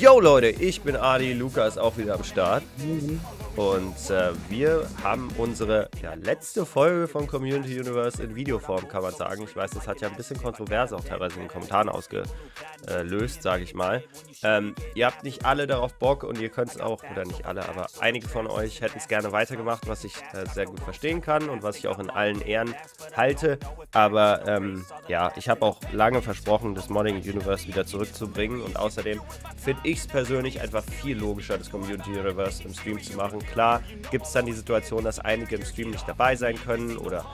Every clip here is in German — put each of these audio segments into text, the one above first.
Yo Leute, ich bin Adi, Luca ist auch wieder am Start. Und äh, wir haben unsere ja, letzte Folge von Community Universe in Videoform, kann man sagen. Ich weiß, das hat ja ein bisschen Kontroverse auch teilweise in den Kommentaren ausgelöst, sage ich mal. Ähm, ihr habt nicht alle darauf Bock und ihr könnt es auch, oder nicht alle, aber einige von euch hätten es gerne weitergemacht, was ich äh, sehr gut verstehen kann und was ich auch in allen Ehren halte. Aber ähm, ja, ich habe auch lange versprochen, das Modding Universe wieder zurückzubringen und außerdem finde ich es persönlich einfach viel logischer, das Community Universe im Stream zu machen. Klar gibt es dann die Situation, dass einige im Stream nicht dabei sein können oder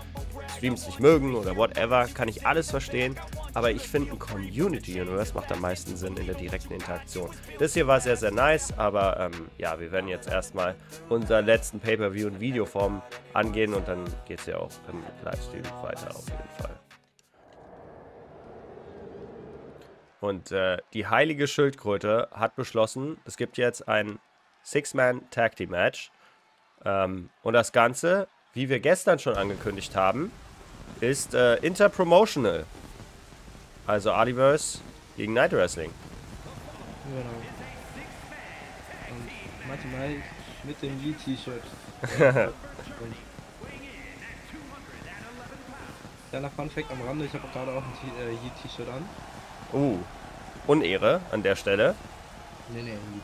Streams nicht mögen oder whatever, kann ich alles verstehen. Aber ich finde, ein Community Universe macht am meisten Sinn in der direkten Interaktion. Das hier war sehr, sehr nice, aber ähm, ja, wir werden jetzt erstmal unseren letzten Pay-Per-View in Videoform angehen und dann geht es ja auch im Livestream weiter auf jeden Fall. Und äh, die heilige Schildkröte hat beschlossen, es gibt jetzt ein Six-Man-Tag-Team-Match. Ähm, und das Ganze, wie wir gestern schon angekündigt haben, ist äh, interpromotional. Also Adiverse gegen Night Wrestling. Genau. Und Martin Mike mit dem Yee-T-Shirt. Kleiner Funfact am Rande, ich habe gerade auch ein T- äh, Yee-T-Shirt an. Uh, Unehre an der Stelle. Nee, nee, Yeet.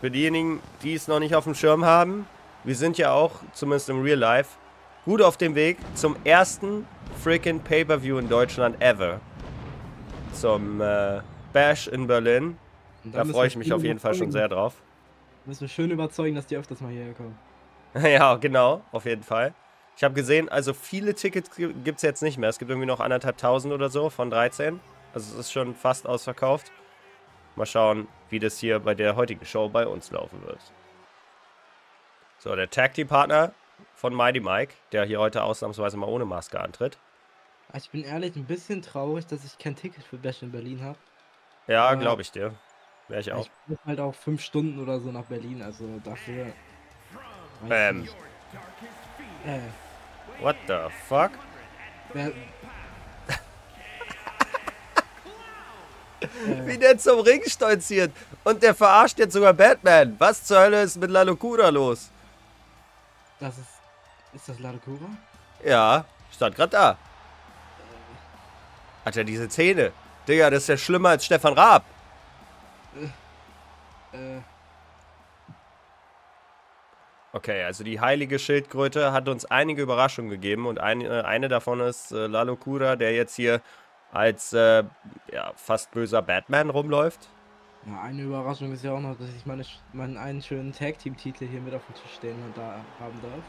Für diejenigen, die es noch nicht auf dem Schirm haben, wir sind ja auch, zumindest im Real Life, gut auf dem Weg zum ersten freaking Pay-Per-View in Deutschland ever. Zum äh, Bash in Berlin. Da freue ich mich auf jeden Fall schon sehr drauf. Müssen wir schön überzeugen, dass die öfters mal hierher kommen. ja, genau, auf jeden Fall. Ich habe gesehen, also viele Tickets gibt es jetzt nicht mehr. Es gibt irgendwie noch anderthalb tausend oder so von 13. Also es ist schon fast ausverkauft. Mal schauen, wie das hier bei der heutigen Show bei uns laufen wird. So, der Tag Team Partner von Mighty Mike, der hier heute ausnahmsweise mal ohne Maske antritt. Ah, Ich bin ehrlich ein bisschen traurig, dass ich kein Ticket für Bash in Berlin habe. Ja, glaube ich dir. Wäre ich auch. Ich muss halt auch fünf Stunden oder so nach Berlin, also dafür. Ähm. Äh, What the fuck? wer, Wie der zum Ring stolziert. Und der verarscht jetzt sogar Batman. Was zur Hölle ist mit Lalokura los? das ist. Ist das Ladekura? Ja, stand gerade da. Hat er diese Zähne. Digga, das ist ja schlimmer als Stefan Raab. Äh, Okay, also die heilige Schildkröte hat uns einige Überraschungen gegeben und ein, äh, eine davon ist äh, Lalo Kura, der jetzt hier als äh, ja, fast böser Batman rumläuft. ja, eine Überraschung ist ja auch noch, dass ich meine, meinen einen schönen Tag-Team-Titel hier mit auf dem Tisch stehen und da haben darf.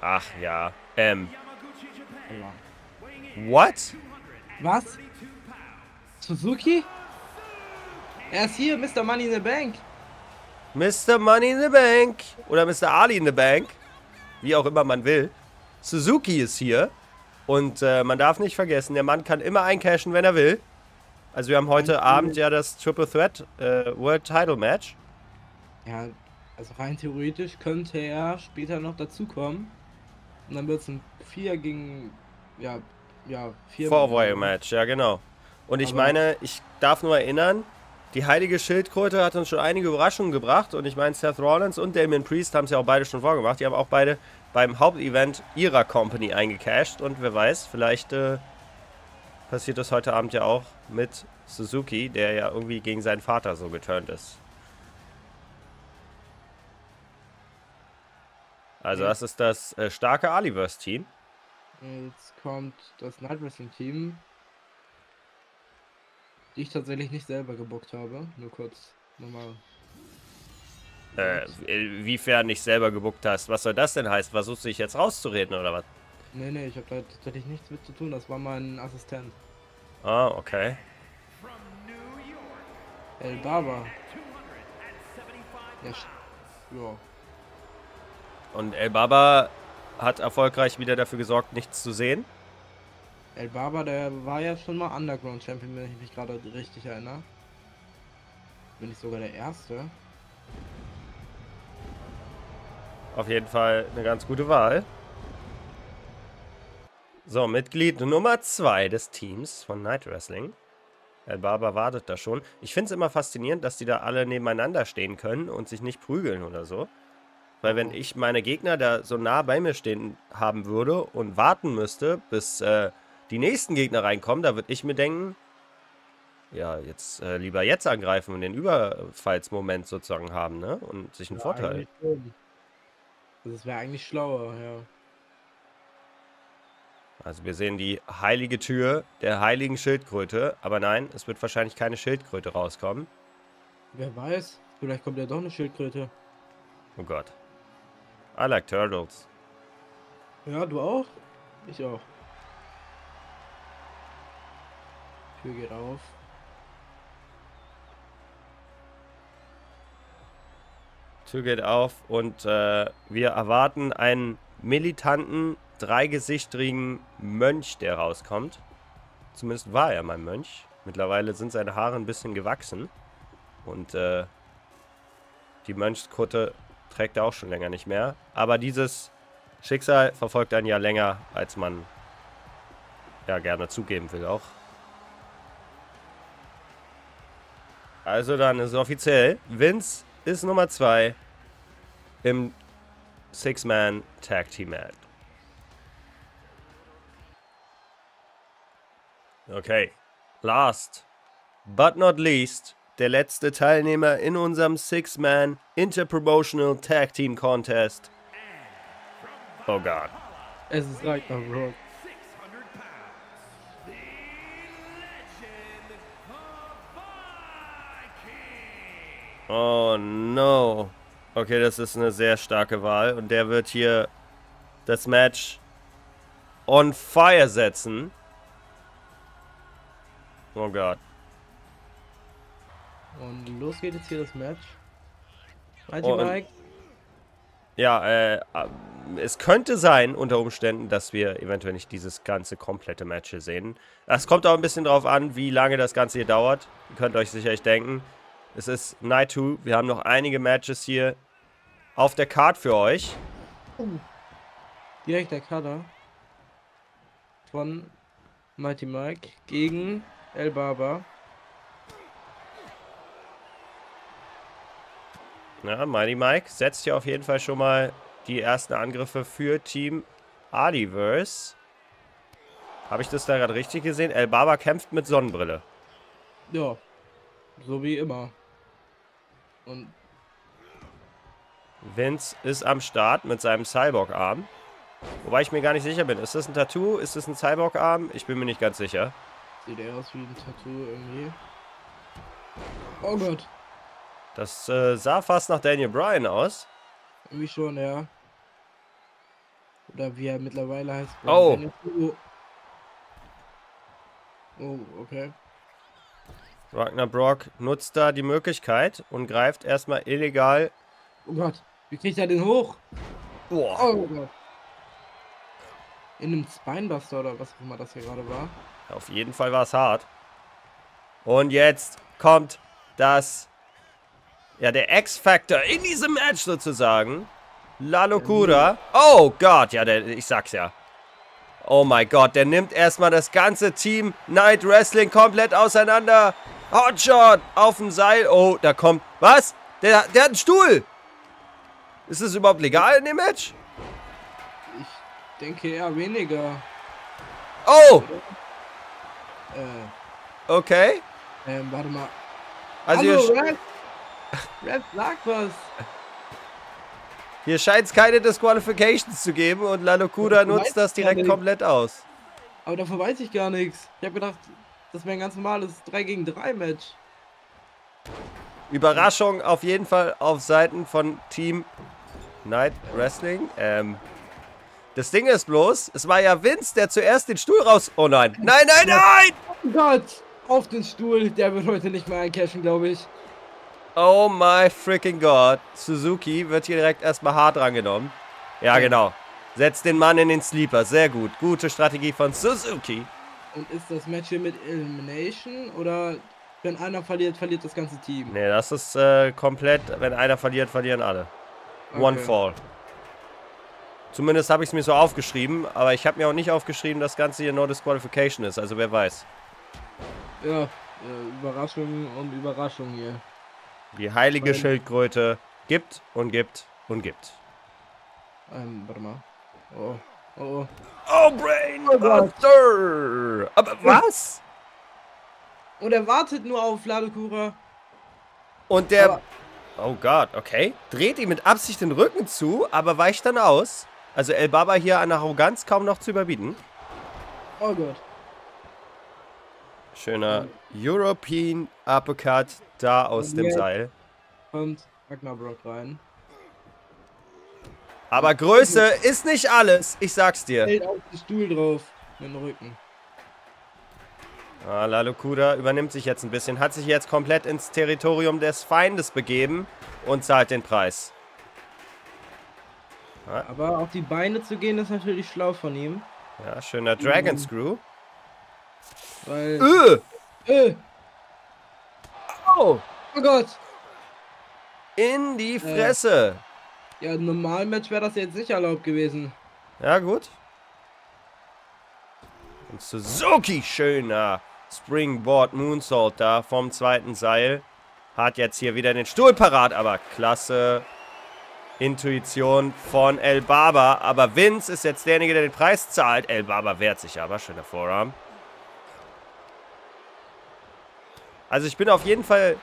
Ach ja. Ähm, Ja. what? Was? Suzuki? Er ist hier, Mr. Money in the Bank. Mr. Money in the Bank oder Mr. Ali in the Bank, wie auch immer man will. Suzuki ist hier und äh, man darf nicht vergessen, der Mann kann immer eincashen, wenn er will. Also wir haben heute Abend ja das Triple Threat äh, World Title Match. Ja, also rein theoretisch könnte er später noch dazukommen. Und dann wird es ein 4 gegen. Ja, ja, 4 Four-Way Match, ja genau. Und ich meine, ich darf nur erinnern, die heilige Schildkröte hat uns schon einige Überraschungen gebracht und ich meine, Seth Rollins und Damien Priest haben es ja auch beide schon vorgemacht. Die haben auch beide beim Hauptevent ihrer Company eingecashed und wer weiß, vielleicht äh, passiert das heute Abend ja auch mit Suzuki, der ja irgendwie gegen seinen Vater so geturnt ist. Also das ist das äh, starke Aliverse-Team. Jetzt kommt das Night Wrestling Team. Die ich tatsächlich nicht selber gebuckt habe. Nur kurz nochmal. Äh, wiefern nicht selber gebuckt hast. Was soll das denn heißen? Versuchst du dich jetzt rauszureden oder was? Nee, nee, ich habe da tatsächlich nichts mit zu tun. Das war mein Assistent. Ah, okay. El Baba. Ja, ja. Und El Baba hat erfolgreich wieder dafür gesorgt, nichts zu sehen. El Baba, der war ja schon mal Underground Champion, wenn ich mich gerade richtig erinnere. Bin ich sogar der Erste. Auf jeden Fall eine ganz gute Wahl. So, Mitglied Nummer 2 des Teams von Night Wrestling. El Baba wartet da schon. Ich finde es immer faszinierend, dass die da alle nebeneinander stehen können und sich nicht prügeln oder so. Weil wenn ich meine Gegner da so nah bei mir stehen haben würde und warten müsste, bis äh, die nächsten Gegner reinkommen, da würde ich mir denken, ja, jetzt äh, lieber jetzt angreifen und den Überfallsmoment sozusagen haben, ne? Und sich einen Ja, Vorteil. es wäre eigentlich schlauer, ja. Also wir sehen die heilige Tür der heiligen Schildkröte. Aber nein, es wird wahrscheinlich keine Schildkröte rauskommen. Wer weiß, vielleicht kommt ja doch eine Schildkröte. Oh Gott. I like turtles. Ja, du auch? Ich auch. Tür geht auf. Tür geht auf und äh, wir erwarten einen militanten, dreigesichtigen Mönch, der rauskommt. Zumindest war er mein Mönch. Mittlerweile sind seine Haare ein bisschen gewachsen. Und äh, die Mönchskutte trägt er auch schon länger nicht mehr. Aber dieses Schicksal verfolgt einen ja länger, als man ja gerne zugeben will auch. Also dann ist es offiziell. Vince ist Nummer 2 im Six-Man Tag Team Match. Okay. Last but not least, der letzte Teilnehmer in unserem Six-Man Interpromotional Tag Team Contest. Oh Gott. Es ist Ragnarok. 600 pounds, the legend of Viking. Oh no. Okay, das ist eine sehr starke Wahl. Und der wird hier das Match on fire setzen. Oh Gott. Und los geht jetzt hier das Match. Mighty Oh, und- Mike. Ja, äh, es könnte sein, unter Umständen, dass wir eventuell nicht dieses ganze komplette Match hier sehen. Es kommt auch ein bisschen drauf an, wie lange das Ganze hier dauert. Ihr könnt euch sicherlich denken. Es ist Night 2. Wir haben noch einige Matches hier auf der Card für euch. Direkt der Kader von Mighty Mike gegen El Baba. Ja, Mighty Mike setzt hier auf jeden Fall schon mal die ersten Angriffe für Team Adiverse. Habe ich das da gerade richtig gesehen? El Baba kämpft mit Sonnenbrille. Ja, so wie immer. Und Vince ist am Start mit seinem Cyborg-Arm. Wobei ich mir gar nicht sicher bin. Ist das ein Tattoo? Ist das ein Cyborg-Arm? Ich bin mir nicht ganz sicher. sieht er aus wie ein Tattoo irgendwie. Oh Gott, Das äh, sah fast nach Daniel Bryan aus. irgendwie schon, ja. Oder wie er mittlerweile heißt. Oh. Oh, oh okay. Ragnar Brock nutzt da die Möglichkeit und greift erstmal illegal. Oh Gott, wie kriegt er den hoch? Boah. Oh Gott. In einem Spinebuster oder was auch immer das hier gerade war. Auf jeden Fall war es hart. Und jetzt kommt das. Ja, der X-Factor in diesem Match sozusagen. La Locura. Oh Gott, ja, der, ich sag's ja. Oh mein Gott, der nimmt erstmal das ganze Team Night Wrestling komplett auseinander. Hotshot auf dem Seil. Oh, da kommt. Was? Der, der hat einen Stuhl. Ist das überhaupt legal in dem Match? Ich denke eher weniger. Oh, Äh, okay. ähm, warte mal. Also Hallo, Red! Red, sag was! Hier scheint es keine Disqualifications zu geben und La Locura Du nutzt das direkt komplett aus. Aber davon weiß ich gar nichts. Ich habe gedacht, das wäre ein ganz normales 3 gegen 3 Match. Überraschung auf jeden Fall auf Seiten von Team Night Wrestling. Ähm, das Ding ist bloß, es war ja Vince, der zuerst den Stuhl raus... Oh nein. Nein, nein, nein! Oh Gott! Auf den Stuhl, der wird heute nicht mehr eincashen, glaube ich. Oh my freaking God. Suzuki wird hier direkt erstmal hart rangenommen. Ja, genau. Setzt den Mann in den Sleeper. Sehr gut. Gute Strategie von Suzuki. Und ist das Match hier mit Elimination oder wenn einer verliert, verliert das ganze Team? Nee, das ist äh, komplett, wenn einer verliert, verlieren alle. One Okay. Fall. Zumindest habe ich es mir so aufgeschrieben, aber ich habe mir auch nicht aufgeschrieben, dass das Ganze hier No Disqualification ist, also wer weiß. Ja, äh, Überraschung um Überraschung hier. Die heilige Weil- Schildkröte gibt und gibt und gibt. Ähm, warte mal. Oh, oh, oh. Oh, Brain Oh. Buster! Aber was? Und er wartet nur auf Ladekura. Und der... Aber- Oh Gott, okay. Dreht ihm mit Absicht den Rücken zu, aber weicht dann aus. Also El Baba hier an Arroganz kaum noch zu überbieten. Oh Gott. Schöner European Uppercut da aus Und dem Seil. Kommt Ragnarok rein. Aber Größe ist nicht alles, ich sag's dir. Fällt auf den Stuhl drauf. Mit dem Rücken. Ah, Lalukuda übernimmt sich jetzt ein bisschen, hat sich jetzt komplett ins Territorium des Feindes begeben und zahlt den Preis. Aber auf die Beine zu gehen, ist natürlich schlau von ihm. Ja, schöner Dragon Screw. Weil. Äh, Äh, oh, oh Gott! in die Fresse. Ja, im normalen Match wäre das jetzt nicht erlaubt gewesen. Ja, gut. Und Suzuki, schöner Springboard Moonsault da vom zweiten Seil. Hat jetzt hier wieder den Stuhl parat, aber klasse Intuition von El Baba. Aber Vince ist jetzt derjenige, der den Preis zahlt. El Baba wehrt sich aber, schöner Vorarm. Also ich bin auf jeden Fall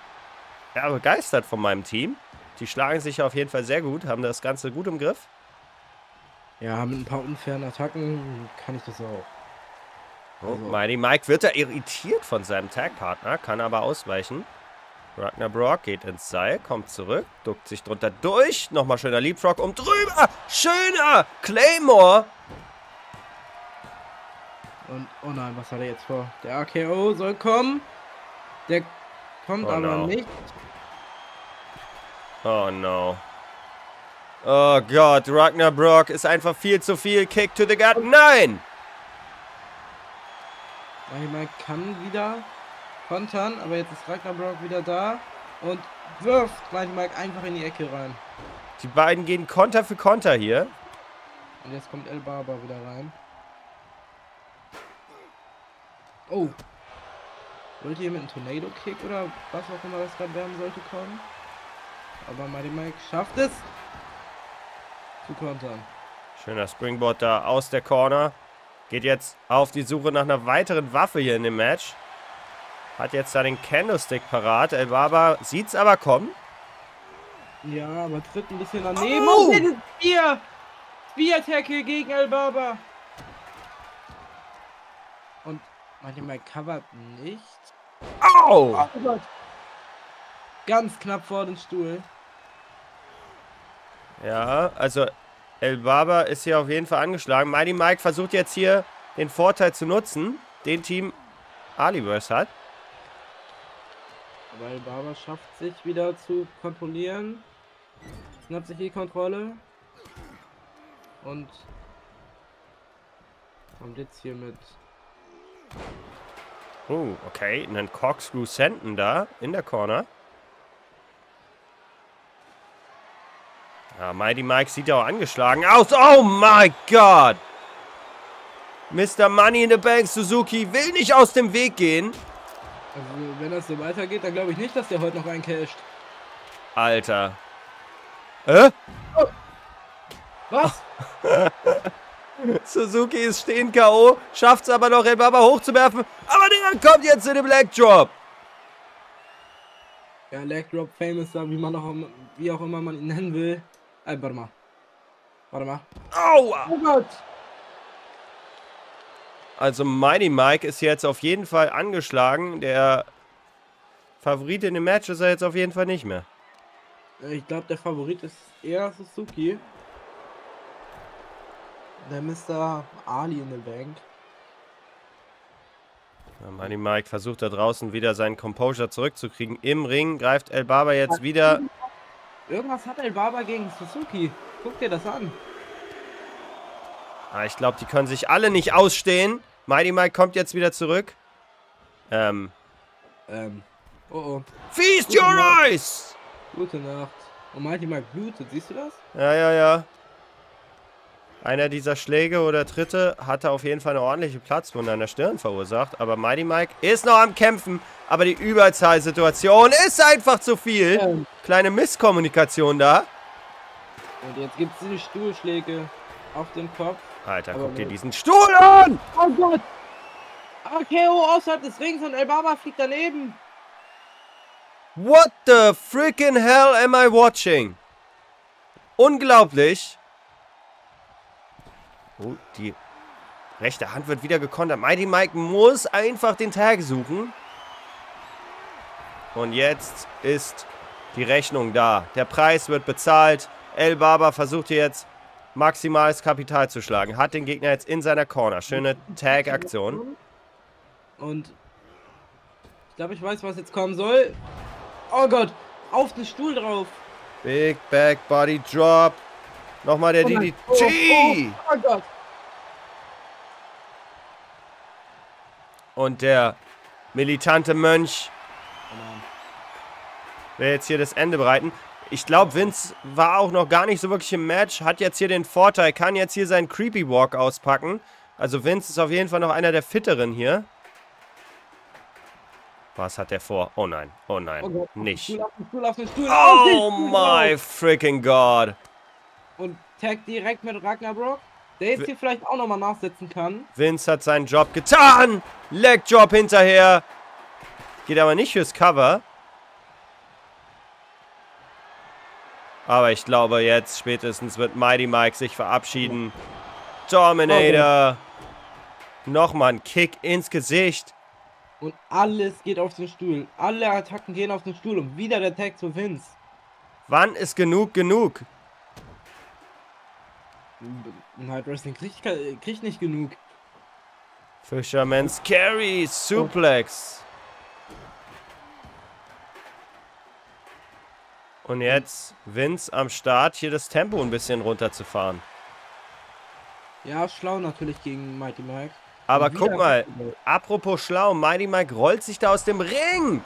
ja, begeistert von meinem Team. Die schlagen sich auf jeden Fall sehr gut, haben das Ganze gut im Griff. Ja, mit ein paar unfairen Attacken kann ich das auch. Oh, Also- Mighty Mike wird da irritiert von seinem Tag-Partner, kann aber ausweichen. Ragnar Brock geht ins Seil, kommt zurück, duckt sich drunter durch. Nochmal schöner Leapfrog um drüber. Schöner Claymore. Und, oh nein, was hat er jetzt vor? Der AKO soll kommen. Der kommt Oh aber no. nicht. Oh no. Oh Gott, Ragnar Brock ist einfach viel zu viel. Kick to the gut. Nein! Manchmal kann wieder kontern, aber jetzt ist Ragnarok wieder da und wirft manchmal einfach in die Ecke rein. Die beiden gehen Konter für Konter hier. Und jetzt kommt El Barber wieder rein. Oh. Wollte hier mit einem Tornado-Kick oder was auch immer das gerade werden sollte kommen? Aber Mighty Mike schafft es zu kontern. Schöner Springboard da aus der Corner. Geht jetzt auf die Suche nach einer weiteren Waffe hier in dem Match. Hat jetzt da den Candlestick parat. El Baba sieht's aber kommen. Ja, aber tritt ein bisschen daneben. Den Spear! Spear-Tackle gegen El Barber. Mighty Mike covert nicht. Au! Oh Gott. Ganz knapp vor den Stuhl. Ja, also El Baba ist hier auf jeden Fall angeschlagen. Mighty Mike versucht jetzt hier den Vorteil zu nutzen, den Team Aliverse hat. Weil Barber schafft sich wieder zu kontrollieren. Schnappt sich die Kontrolle. Und kommt jetzt hier mit. Oh, okay. Einen Corkscrew Senden da in der Corner. Ja, Mighty Mike sieht ja auch angeschlagen aus. Oh my God! Mr. Money in the Bank Suzuki will nicht aus dem Weg gehen. Also, wenn das so weitergeht, dann glaube ich nicht, dass der heute noch reincasht. Alter. Äh? Was? Suzuki ist stehen K.O., schafft es aber noch, El Baba hochzuwerfen. Aber der kommt jetzt in den Black Drop. Ja, Leg Drop Famous, wie man auch, immer- wie auch immer man ihn nennen will. Äh, warte mal. Warte mal. Aua! Oh Gott! Also Mighty Mike ist jetzt auf jeden Fall angeschlagen. Der Favorit in dem Match ist er jetzt auf jeden Fall nicht mehr. Äh, Ich glaube, der Favorit ist eher Suzuki. Der Mr. Ali in the Bank. Ja, Mighty Mike versucht da draußen wieder seinen Composure zurückzukriegen. Im Ring greift El Baba jetzt wieder. Irgendwas hat El Baba gegen Suzuki. Guck dir das an. Ah, ich glaube, die können sich alle nicht ausstehen. Mighty Mike kommt jetzt wieder zurück. Ähm, Ähm. Oh oh. Feast your eyes! Gute Nacht. Und Mighty Mike blutet, siehst du das? Ja, ja, ja. Einer dieser Schläge oder Tritte hatte auf jeden Fall eine ordentliche Platzwunde an der Stirn verursacht. Aber Mighty Mike ist noch am Kämpfen. Aber die Überzahlsituation ist einfach zu viel. Ja. Kleine Misskommunikation da. Und jetzt gibt es diese Stuhlschläge auf den Kopf. Alter, Aber guck dir diesen Stuhl an! Oh Gott! RKO außerhalb des Rings und El Baba fliegt daneben. What the freaking hell am I watching? Unglaublich. Oh, die rechte Hand wird wieder gekontert. Mighty Mike muss einfach den Tag suchen. Und jetzt ist die Rechnung da. Der Preis wird bezahlt. El Baba versucht hier jetzt maximales Kapital zu schlagen. Hat den Gegner jetzt in seiner Corner. Schöne Tag-Aktion. Und ich glaube, ich weiß, was jetzt kommen soll. Oh Gott, auf den Stuhl drauf. Big Back Body Drop. Nochmal der Oh. DDT. Oh, oh, oh Gott. Und der militante Mönch Oh will jetzt hier das Ende bereiten. Ich glaube, Vince war auch noch gar nicht so wirklich im Match. Hat jetzt hier den Vorteil, kann jetzt hier seinen Creepy Walk auspacken. Also Vince ist auf jeden Fall noch einer der Fitteren hier. Was hat der vor? Oh nein, oh nein, Oh nicht. Stuhl, auf den Stuhl, auf den Stuhl. auf den Oh Stuhl my freaking God. Und tag direkt mit Ragnarok. Der jetzt hier vielleicht auch nochmal nachsetzen kann. Vince hat seinen Job getan. Leg Job hinterher. Geht aber nicht fürs Cover. Aber ich glaube, jetzt spätestens wird Mighty Mike sich verabschieden. Dominator. Nochmal ein Kick ins Gesicht. Und alles geht auf den Stuhl. Alle Attacken gehen auf den Stuhl. Und wieder der Tag zu Vince. Wann ist genug genug? Night Wrestling kriegt, kriegt nicht genug. Fisherman's Carry. Suplex. Und jetzt Vince am Start, hier das Tempo ein bisschen runterzufahren. Ja, schlau natürlich gegen Mighty Mike. Aber guck mal, apropos schlau, Mighty Mike rollt sich da aus dem Ring,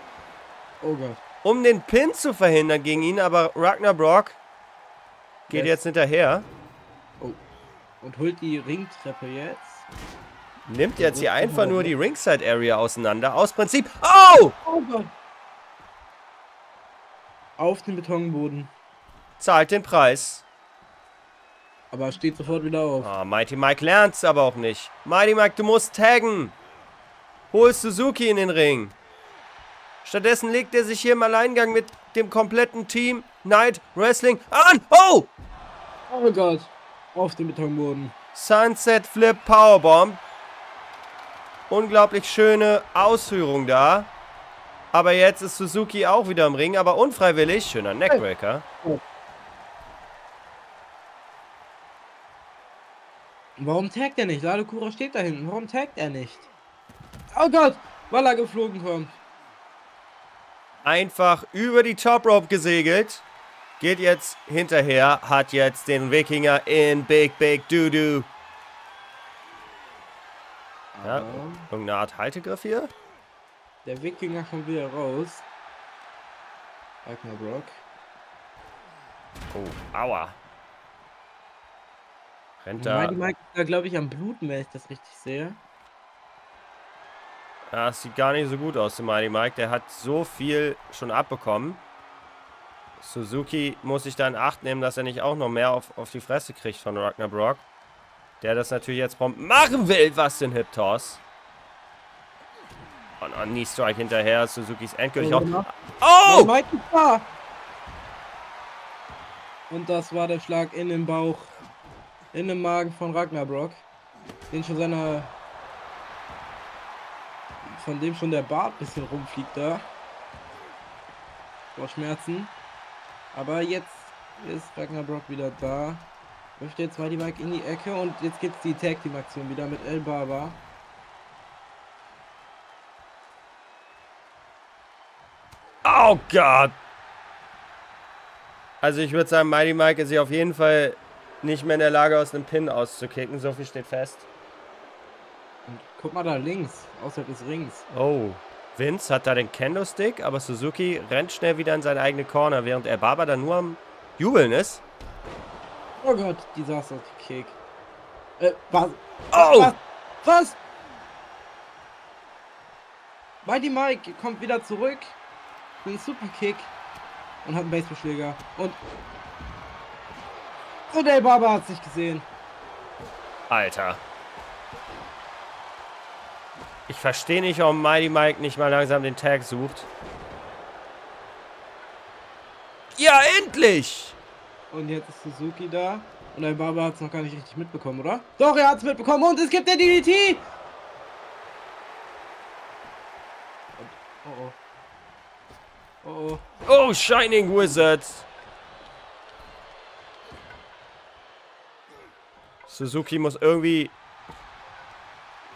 Oh Gott. um den Pin zu verhindern gegen ihn, aber Ragnar Brock geht Yes. jetzt hinterher, Und holt die Ringtreppe jetzt. nimmt jetzt hier einfach nur die Ringside Area auseinander, aus Prinzip. Oh! Oh Gott. Auf den Betonboden. Zahlt den Preis. Aber steht sofort wieder auf. Ah, Mighty Mike lernt's aber auch nicht. Mighty Mike, du musst taggen. Hol Suzuki in den Ring. Stattdessen legt er sich hier im Alleingang mit dem kompletten Team Night Wrestling an. Oh! Oh Gott. Auf den Betonboden. Sunset Flip Powerbomb. Unglaublich schöne Ausführung da. Aber jetzt ist Suzuki auch wieder im Ring, aber unfreiwillig. Schöner Neckbreaker. Warum taggt er nicht? Ladekura steht da hinten. Warum taggt er nicht? Oh Gott. Weil er geflogen kommt. Einfach über die Top Rope gesegelt. Geht jetzt hinterher. Hat jetzt den Wikinger in Big Big Doo-Doo. Ja, irgendeine Art Haltegriff hier. Der Wikinger kommt wieder raus. Ragnarok. Oh, aua. Rennt da. Mighty Mike ist da, glaube ich, am Bluten, wenn ich das richtig sehe. Ja, es sieht gar nicht so gut aus, der Mighty Mike. Der hat so viel schon abbekommen. Suzuki muss sich da in Acht nehmen, dass er nicht auch noch mehr auf, auf die Fresse kriegt von Ragnar Brock. Der das natürlich jetzt prompt machen will, was den Hip Toss. Und ein Knee Strike hinterher. Suzukis endgültig Oh, auch. gemacht. Oh! Ist! Und das war der Schlag in den Bauch. In den Magen von Ragnarok. Den schon seiner. Von dem schon der Bart ein bisschen rumfliegt da. Vor Schmerzen. Aber jetzt ist Ragnarok wieder da. Möchte jetzt mal die Mike in die Ecke und jetzt gibt's die Tag Team Aktion wieder mit El Baba. Oh Gott! Also ich würde sagen, Mighty Mike ist hier auf jeden Fall nicht mehr in der Lage, aus einem Pin auszukicken. So viel steht fest. Und guck mal da links, außerhalb des Rings. Oh. Vince hat da den Kendo-Stick, aber Suzuki rennt schnell wieder in seine eigene Corner, während er Baba da nur am Jubeln ist. Oh Gott, Disaster Kick. Äh, was? Oh! Was? Was? Mighty Mike kommt wieder zurück. Einen Superkick. Und hat einen Baseballschläger. Und. Und der Barber hat sich gesehen. Alter. Ich verstehe nicht, warum Mighty Mike nicht mal langsam den Tag sucht. Ja, endlich! Und jetzt ist Suzuki da. Und der Barber hat es noch gar nicht richtig mitbekommen, oder? Doch, er hat es mitbekommen. Und es gibt der DDT. Und, oh oh. Oh oh. Oh, Shining Wizard. Suzuki muss irgendwie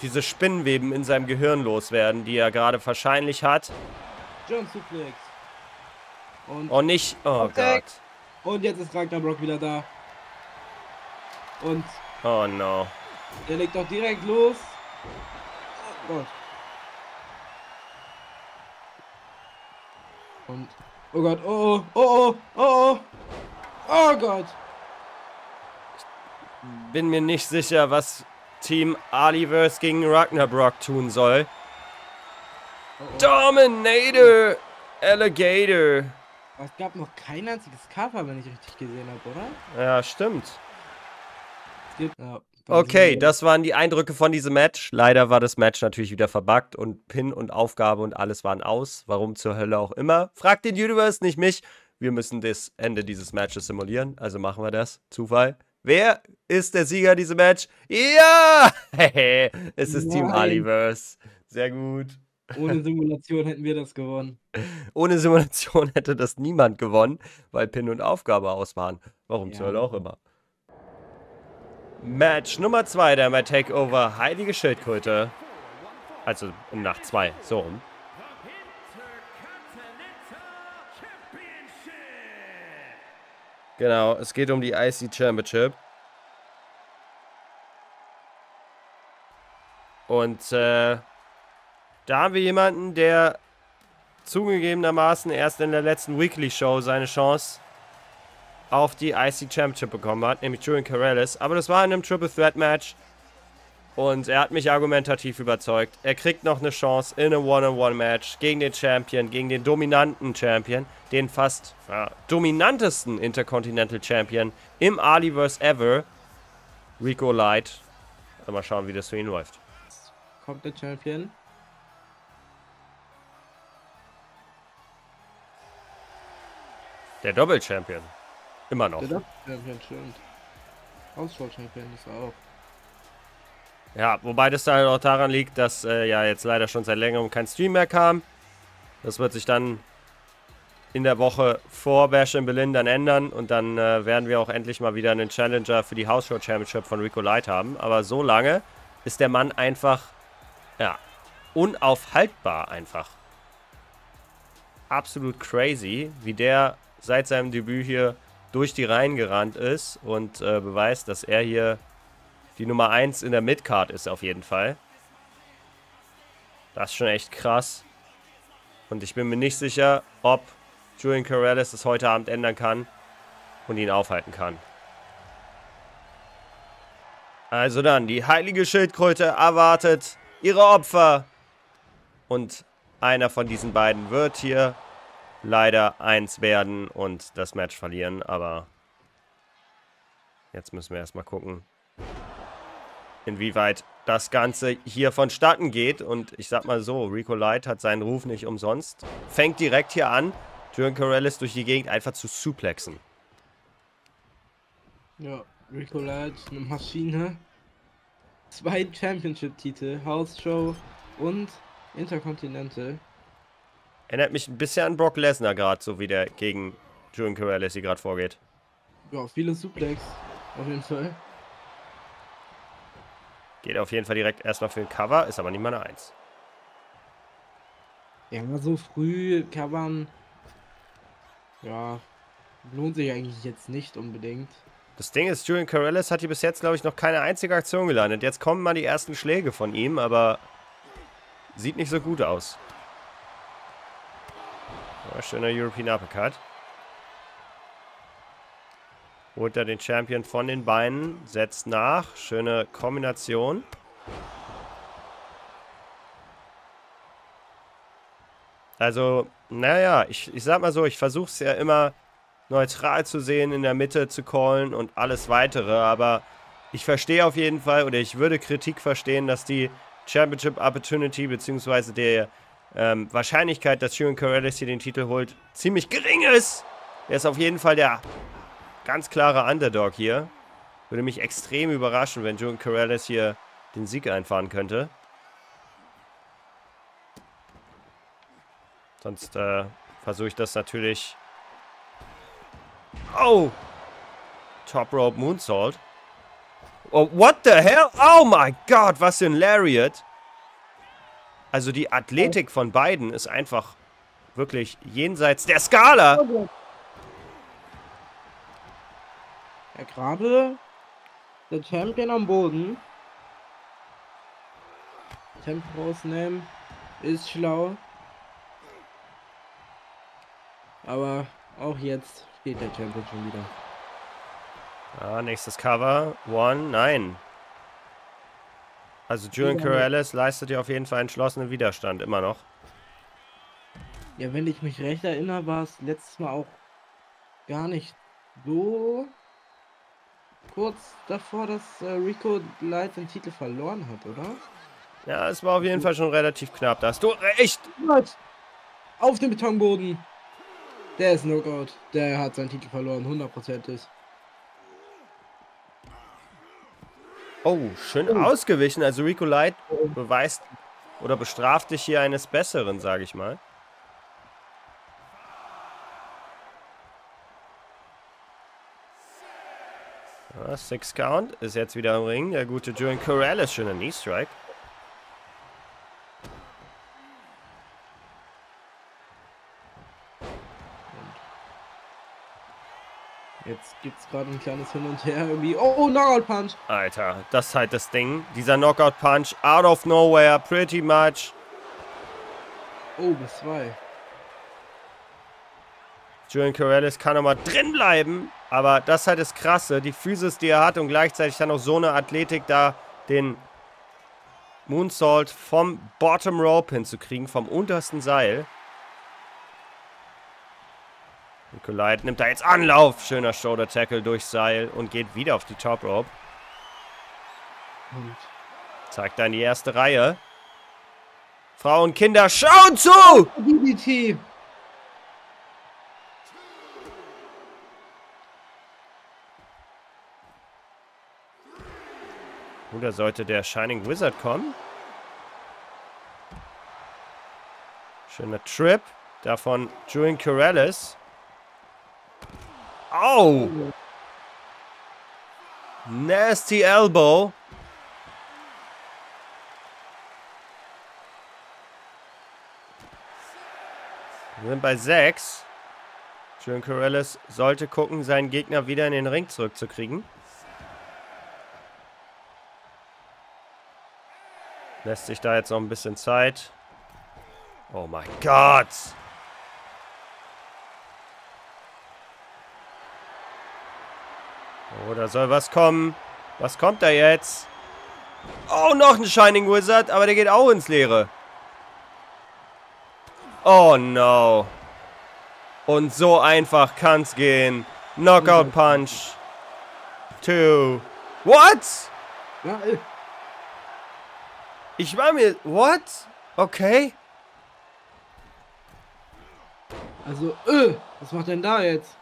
diese Spinnenweben in seinem Gehirn loswerden, die er gerade wahrscheinlich hat. Und, Und nicht... Oh. Gott. und jetzt ist Ragnarok wieder da. Und Oh no. der legt auch direkt los. Oh Gott. Und. Oh Gott, oh oh, oh oh, oh oh. Oh Gott. Bin mir nicht sicher, was Team Aliverse gegen Ragnarok tun soll. Oh, oh. Dominator! Alligator! Es gab noch kein einziges Cover, wenn ich richtig gesehen habe, oder? Ja, stimmt. Okay, das waren die Eindrücke von diesem Match. Leider war das Match natürlich wieder verbuggt und Pin und Aufgabe und alles waren aus. Warum zur Hölle auch immer. Fragt den Universe, nicht mich. Wir müssen das Ende dieses Matches simulieren, also machen wir das. Zufall. Wer ist der Sieger dieses Match? Ja! es ist Team Nein. Aliverse. Sehr gut. Ohne Simulation hätten wir das gewonnen. Ohne Simulation hätte das niemand gewonnen, weil Pin und Aufgabe aus waren. Warum Ja. zur Hölle auch immer. Match Nummer 2 der My Takeover Heilige Schildkröte. Also nach 2, so rum. Genau, es geht um die IC Championship. Und äh, da haben wir jemanden, der zugegebenermaßen erst in der letzten Weekly Show seine Chance auf die IC Championship bekommen hat, nämlich Julian Corrales. Aber das war in einem Triple Threat Match. Und er hat mich argumentativ überzeugt. Er kriegt noch eine Chance in einem One-on-One-Match gegen den Champion, gegen den dominanten Champion, den fast ja, dominantesten Intercontinental Champion im Aliverse ever, Rico Light. Also mal schauen, wie das für ihn läuft. Kommt der Champion. Der Doppel-Champion. Immer noch. Der Doppel Champion, stimmt. Ausschau Champion ist er auch. Ja, wobei das dann auch daran liegt, dass äh, ja jetzt leider schon seit längerem kein Stream mehr kam. Das wird sich dann in der Woche vor Bash in Berlin dann ändern und dann äh, werden wir auch endlich mal wieder einen Challenger für die House Show Championship von Rico Light haben. Aber so lange ist der Mann einfach, ja, unaufhaltbar einfach. Absolut crazy, wie der seit seinem Debüt hier durch die Reihen gerannt ist und äh, beweist, dass er hier die Nummer 1 in der Midcard ist auf jeden Fall. Das ist schon echt krass. Und ich bin mir nicht sicher, ob Julian Corrales es heute Abend ändern kann und ihn aufhalten kann. Also dann, die heilige Schildkröte erwartet ihre Opfer. Und einer von diesen beiden wird hier leider eins werden und das Match verlieren. Aber jetzt müssen wir erstmal gucken, inwieweit das Ganze hier vonstatten geht. Und ich sag mal so, Rico Light hat seinen Ruf nicht umsonst. Fängt direkt hier an, Julian Corellis durch die Gegend einfach zu suplexen. Ja, Rico Light, eine Maschine. Zwei Championship-Titel, House Show und Intercontinental. Erinnert mich ein bisschen an Brock Lesnar gerade, so wie der gegen Julian Corellis hier gerade vorgeht. Ja, viele Suplex. Auf jeden Fall. Geht auf jeden Fall direkt erstmal für den Cover, ist aber nicht mal eine 1. Ja, so früh man. Ja, lohnt sich eigentlich jetzt nicht unbedingt. Das Ding ist, Julian Corellis hat hier bis jetzt, glaube ich, noch keine einzige Aktion gelandet. Jetzt kommen mal die ersten Schläge von ihm, aber sieht nicht so gut aus. Ja, schöner European Uppercut. Holt er den Champion von den Beinen, setzt nach. Schöne Kombination. Also, naja, ich, ich sag mal so, ich versuche es ja immer neutral zu sehen, in der Mitte zu callen und alles weitere, aber ich verstehe auf jeden Fall, oder ich würde Kritik verstehen, dass die Championship Opportunity, beziehungsweise der ähm, Wahrscheinlichkeit, dass Julian Corrales hier den Titel holt, ziemlich gering ist. Er ist auf jeden Fall der ganz klare Underdog hier. Würde mich extrem überraschen, wenn Julian Corrales hier den Sieg einfahren könnte. Sonst äh, versuche ich das natürlich... Oh! Top Rope Moonsault. Oh, what the hell? Oh my God, was für ein Lariat. Also die Athletik von beiden ist einfach wirklich jenseits der Skala. Ja, gerade der Champion am Boden. Tempo rausnehmen. Ist schlau. Aber auch jetzt steht der Champion schon wieder. Ja, nächstes Cover. One, nein. Also Julian. Corrales leistet ja auf jeden Fall entschlossenen Widerstand, immer noch. Ja, wenn ich mich recht erinnere, war es letztes Mal auch gar nicht so kurz davor, dass äh, Rico Light den Titel verloren hat, oder? Ja, es war auf jeden Fall schon relativ knapp. Da hast du recht. Was? Auf dem Betonboden. Der ist Knockout. Der hat seinen Titel verloren, hundertprozentig. Oh, schön ausgewichen. Also Rico Light beweist oder bestraft dich hier eines Besseren, sage ich mal. Ja, Six Count ist jetzt wieder im Ring. Der gute Julian Corrales, schöner Knee Strike. Jetzt gibt's gerade ein kleines Hin und Her irgendwie. Oh, oh Knockout Punch. Alter, das ist halt das Ding. Dieser Knockout Punch out of nowhere, pretty much. Oh, bis zwei. Julian Corrales kann nochmal drin bleiben. Aber das ist halt das Krasse. Die Physis, die er hat und gleichzeitig dann auch so eine Athletik da, den Moonsault vom Bottom Rope hinzukriegen, vom untersten Seil. Nikolai nimmt da jetzt Anlauf. Schöner Shoulder Tackle durch Seil und geht wieder auf die Top Rope. Und Zeigt dann die erste Reihe. Frauen und Kinder schauen zu! DDT. Oder sollte der Shining Wizard kommen? Schöner Trip. Davon Julian Corrales. Au! Nasty Elbow. Wir sind bei 6. Julian Corrales sollte gucken, seinen Gegner wieder in den Ring zurückzukriegen. Lässt sich da jetzt noch ein bisschen Zeit. Oh mein Gott! Oh, da soll was kommen. Was kommt da jetzt? Oh, noch ein Shining Wizard, aber der geht auch ins Leere. Oh no. Und so einfach kann's gehen. Knockout Punch. Two. What? Ja, äh, Ich war mir. What? Okay. also, äh, was macht denn da jetzt?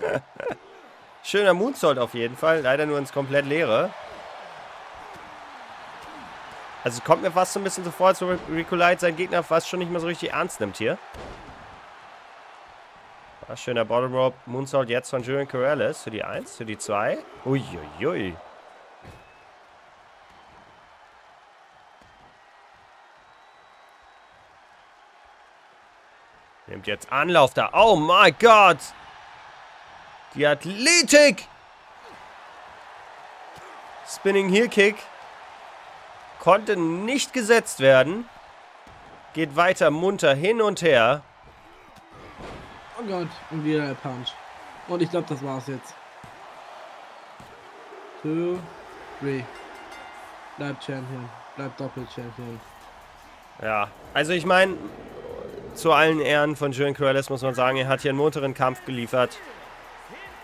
Schöner Moonsault auf jeden Fall. Leider nur ins komplett leere. Also kommt mir fast so ein bisschen so vor, als ob Rico Light seinen Gegner fast schon nicht mehr so richtig ernst nimmt hier. Ah, schöner Bottom Rope Moonsault jetzt von Julian Corrales. Für die 1, für die 2. Uiuiui. Nimmt jetzt Anlauf da. Oh mein Gott. Die Athletik. Spinning Heel Kick. Konnte nicht gesetzt werden. Geht weiter munter hin und her. Oh Gott, und wieder der Punch. Und ich glaube, das war's jetzt. two, three. Bleib Champion. Bleib Doppel-Champion. Ja, also ich meine, zu allen Ehren von Julian Corrales muss man sagen, er hat hier einen munteren Kampf geliefert.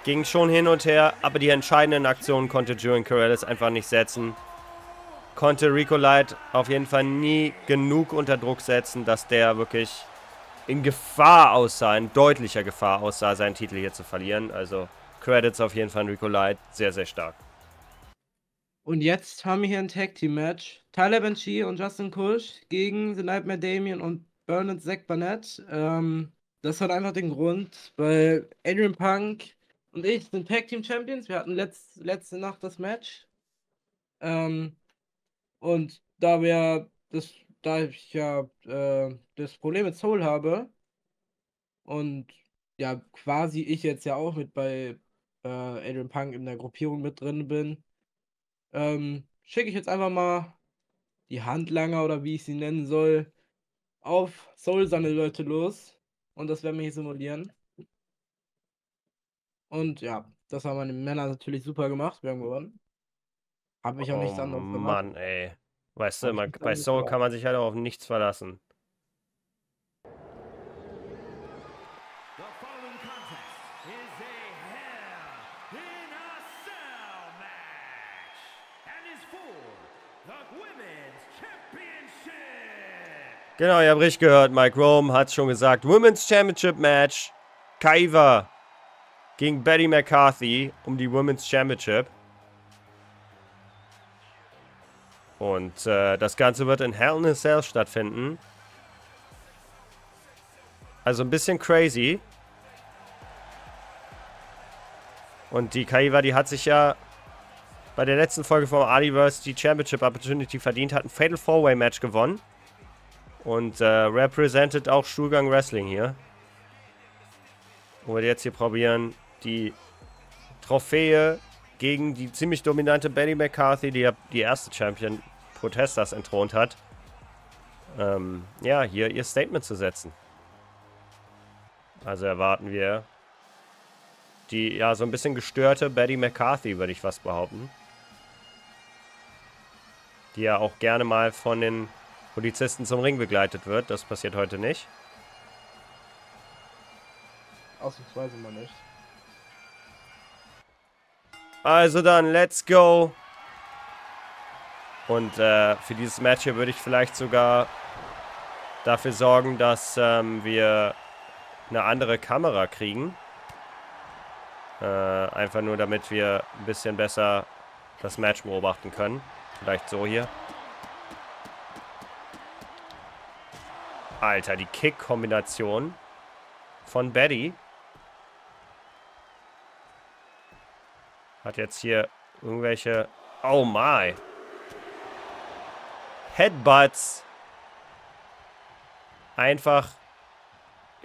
Ging schon hin und her, aber die entscheidenden Aktionen konnte Julian Corrales einfach nicht setzen. Konnte Rico Light auf jeden Fall nie genug unter Druck setzen, dass der wirklich in Gefahr aussah, in deutlicher Gefahr aussah, seinen Titel hier zu verlieren. Also Credits auf jeden Fall an Rico Light, sehr, sehr stark. Und jetzt haben wir hier ein Tag Team Match. Tyler Banshee und Justin Kush gegen The Nightmare Damien und Bernard Zack Barnett. Ähm, das hat einfach den Grund, weil Adrian Punk und ich sind Tag Team Champions. Wir hatten letzt, letzte Nacht das Match. Ähm, und da wir das, da ich ja äh, das Problem mit Soul habe und ja quasi ich jetzt ja auch mit bei äh, Adrian Punk in der Gruppierung mit drin bin, ähm, schicke ich jetzt einfach mal die Handlanger oder wie ich sie nennen soll, auf Soul seine Leute los. Und das werden wir hier simulieren. Und ja, das haben meine Männer natürlich super gemacht. Wir haben gewonnen. Habe ich auch nichts oh anderes gemacht. Mann, ey. Weißt du, man, nichts bei Soul kann man sich halt auch auf nichts verlassen. The following contest is a Hell in a Cell match and is for the Women's Championship. Genau, ihr habt richtig gehört. Mike Rome hat schon gesagt. Women's Championship Match. Kaiva gegen Betty McCarthy um die Women's Championship. Und äh, das Ganze wird in Hell in a Cell stattfinden. Also ein bisschen crazy. Und die Kaiva, die hat sich ja bei der letzten Folge vom Adiverse die Championship Opportunity verdient, hat ein Fatal 4-Way Match gewonnen. Und äh, represented auch Stuhlgang Wrestling hier. Wo wir jetzt hier probieren, die Trophäe gegen die ziemlich dominante Betty McCarthy, die ja die erste Champion Protesters entthront hat, ähm, ja, hier ihr Statement zu setzen. Also erwarten wir die ja so ein bisschen gestörte Betty McCarthy, würde ich fast behaupten. Die ja auch gerne mal von den Polizisten zum Ring begleitet wird. Das passiert heute nicht. Ausnahmsweise mal nicht. Also dann, let's go. Und äh, für dieses Match hier würde ich vielleicht sogar dafür sorgen, dass ähm, wir eine andere Kamera kriegen. Äh, einfach nur, damit wir ein bisschen besser das Match beobachten können. Vielleicht so hier. Alter, die Kick-Kombination von Betty. Hat jetzt hier irgendwelche... Oh my. Headbutts. Einfach...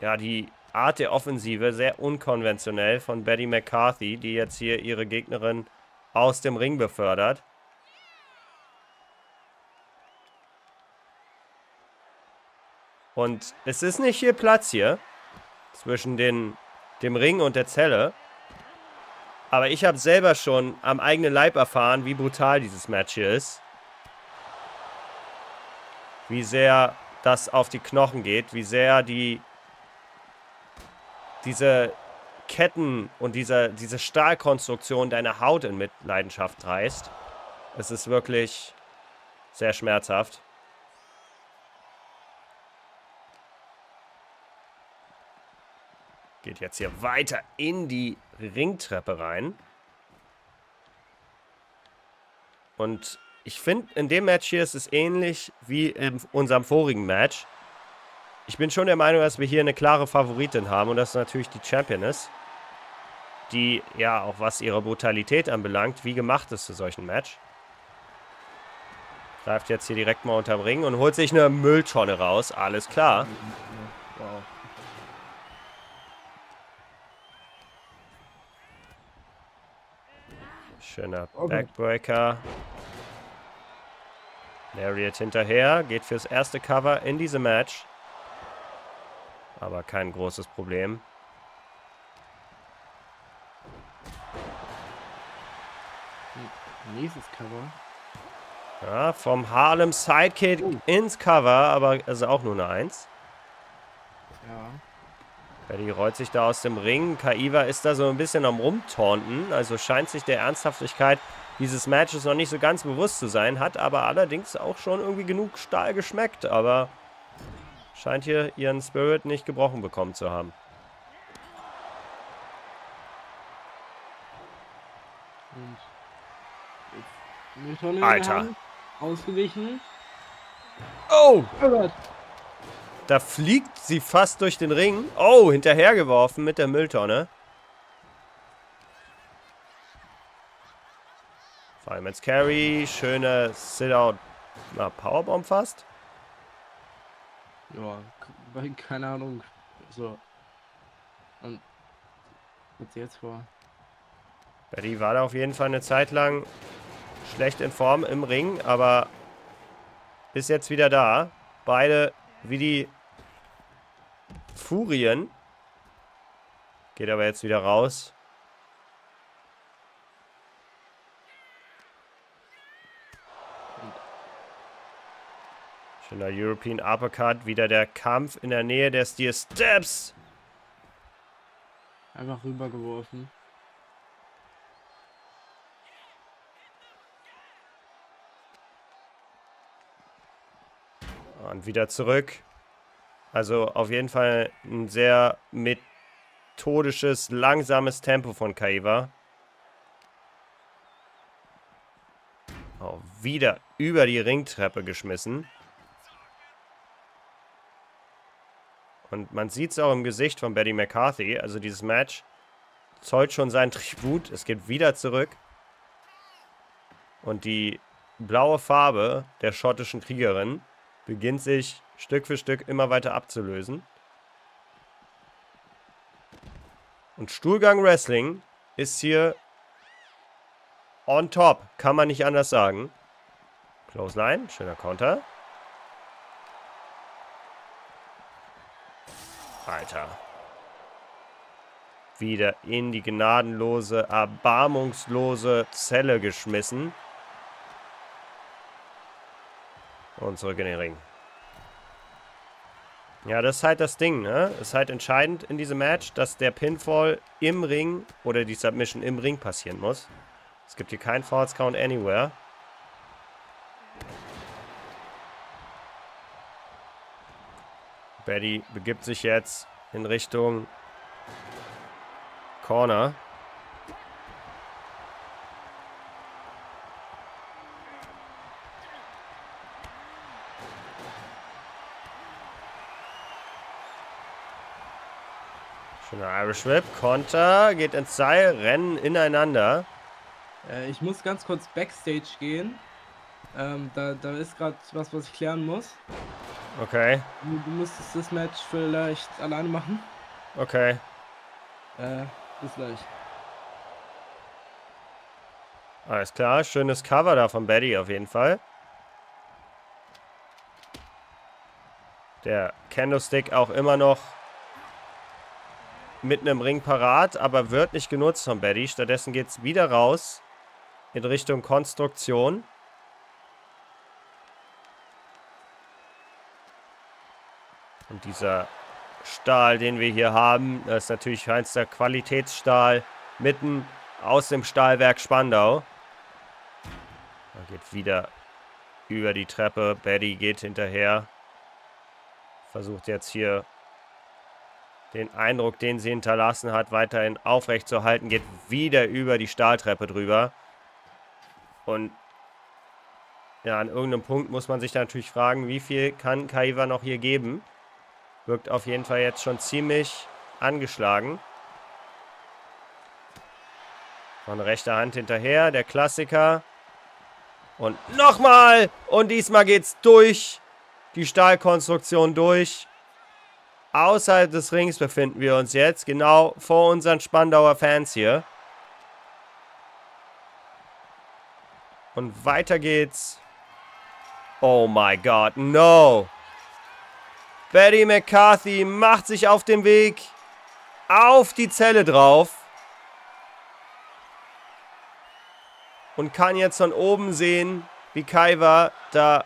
Ja, die Art der Offensive sehr unkonventionell von Betty McCarthy, die jetzt hier ihre Gegnerin aus dem Ring befördert. Und es ist nicht viel Platz hier zwischen den, dem Ring und der Zelle. Aber ich habe selber schon am eigenen Leib erfahren, wie brutal dieses Match hier ist. Wie sehr das auf die Knochen geht, wie sehr die diese Ketten und diese, diese Stahlkonstruktion deine Haut in Mitleidenschaft reißt. Es ist wirklich sehr schmerzhaft. Geht jetzt hier weiter in die Ringtreppe rein. Und ich finde, in dem Match hier ist es ähnlich wie in unserem vorigen Match. Ich bin schon der Meinung, dass wir hier eine klare Favoritin haben und das ist natürlich die Championess. Die, ja, auch was ihre Brutalität anbelangt, wie gemacht ist zu solchen Match. Greift jetzt hier direkt mal unterm Ring und holt sich eine Mülltonne raus. Alles klar. Schöner Okay. Backbreaker. Lariat hinterher. Geht fürs erste Cover in diesem Match. Aber kein großes Problem. Nächstes Cover. Ja, vom Harlem Sidekick Oh. ins Cover, aber also auch nur eine 1. Ja. Betty rollt sich da aus dem Ring. Kaiva ist da so ein bisschen am Rumtaunten. Also scheint sich der Ernsthaftigkeit dieses Matches noch nicht so ganz bewusst zu sein. Hat aber allerdings auch schon irgendwie genug Stahl geschmeckt. Aber scheint hier ihren Spirit nicht gebrochen bekommen zu haben. Alter. Ausgewichen. Oh! Oh. Da fliegt sie fast durch den Ring. Oh, hinterhergeworfen mit der Mülltonne. Fireman's Carry. Schöne Sit-Out. Na, Powerbomb fast. Ja, keine Ahnung. So. Und. Was jetzt vor? Betty war da auf jeden Fall eine Zeit lang schlecht in Form im Ring, aber ist jetzt wieder da. Beide wie die Furien. Geht aber jetzt wieder raus. Schöner European Uppercut. Wieder der Kampf in der Nähe der Steel Steps. Einfach rübergeworfen. Und wieder zurück. Also auf jeden Fall ein sehr methodisches, langsames Tempo von Kaiva. Oh, wieder über die Ringtreppe geschmissen. Und man sieht es auch im Gesicht von Betty McCarthy. Also dieses Match zollt schon seinen Tribut. Es geht wieder zurück. Und die blaue Farbe der schottischen Kriegerin beginnt sich Stück für Stück immer weiter abzulösen. Und Stuhlgang Wrestling ist hier on top, kann man nicht anders sagen. Close Line, schöner Konter. Alter. Wieder in die gnadenlose, erbarmungslose Zelle geschmissen. Und zurück in den Ring. Ja, das ist halt das Ding, ne? Ist halt entscheidend in diesem Match, dass der Pinfall im Ring oder die Submission im Ring passieren muss. Es gibt hier keinen False Count anywhere. Betty begibt sich jetzt in Richtung Corner. Schöner Irish Whip. Konter. Geht ins Seil. Rennen ineinander. Äh, ich muss ganz kurz Backstage gehen. Ähm, da, da ist gerade was, was ich klären muss. Okay. Du, du müsstest das Match vielleicht alleine machen. Okay. Äh, bis gleich. Alles klar. Schönes Cover da von Betty auf jeden Fall. Der Candlestick auch immer noch mitten im Ring parat, aber wird nicht genutzt von Betty. Stattdessen geht es wieder raus in Richtung Konstruktion. Und dieser Stahl, den wir hier haben, das ist natürlich feinster Qualitätsstahl mitten aus dem Stahlwerk Spandau. Er geht wieder über die Treppe. Betty geht hinterher. Versucht jetzt hier den Eindruck, den sie hinterlassen hat, weiterhin aufrechtzuerhalten. Geht wieder über die Stahltreppe drüber. Und ja, an irgendeinem Punkt muss man sich natürlich fragen, wie viel kann Kaiva noch hier geben. Wirkt auf jeden Fall jetzt schon ziemlich angeschlagen. Von rechter Hand hinterher, der Klassiker. Und nochmal! Und diesmal geht's durch. Die Stahlkonstruktion durch. Außerhalb des Rings befinden wir uns jetzt, genau vor unseren Spandauer Fans hier. Und weiter geht's. Oh my God, no! Betty McCarthy macht sich auf den Weg auf die Zelle drauf. und kann jetzt von oben sehen, wie Kaiwa da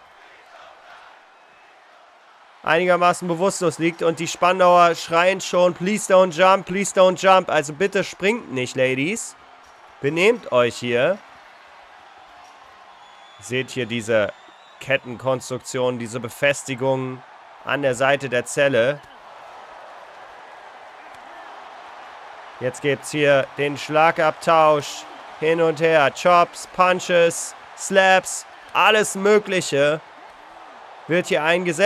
einigermaßen bewusstlos liegt und die Spandauer schreien schon, please don't jump, please don't jump. Also bitte springt nicht, Ladies. Benehmt euch hier. Seht hier diese Kettenkonstruktion, diese Befestigung an der Seite der Zelle. Jetzt gibt es hier den Schlagabtausch. Hin und her. Chops, Punches, Slaps, alles Mögliche wird hier eingesetzt.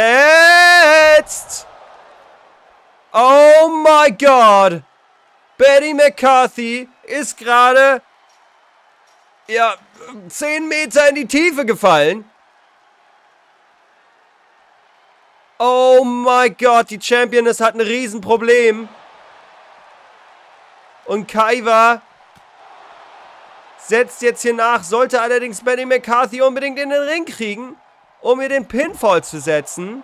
Oh my God. Betty McCarthy ist gerade, ja, 10 Meter in die Tiefe gefallen. Oh my God, die Championess hat ein Riesenproblem. Und Kaiwa setzt jetzt hier nach, sollte allerdings Benny McCarthy unbedingt in den Ring kriegen, um ihr den Pinfall zu setzen.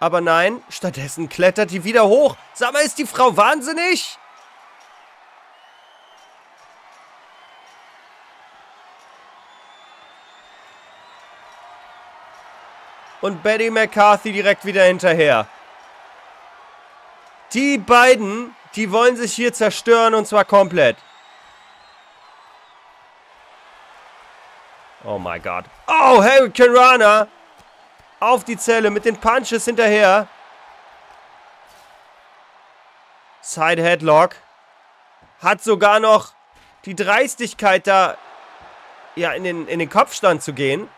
Aber nein, stattdessen klettert die wieder hoch. Sag mal, ist die Frau wahnsinnig? Und Betty McCarthy direkt wieder hinterher. Die beiden, die wollen sich hier zerstören und zwar komplett. Oh mein Gott. Oh, Hurricane Rana. Auf die Zelle mit den Punches hinterher. Side Headlock. Hat sogar noch die Dreistigkeit da ja in den, in den Kopfstand zu gehen.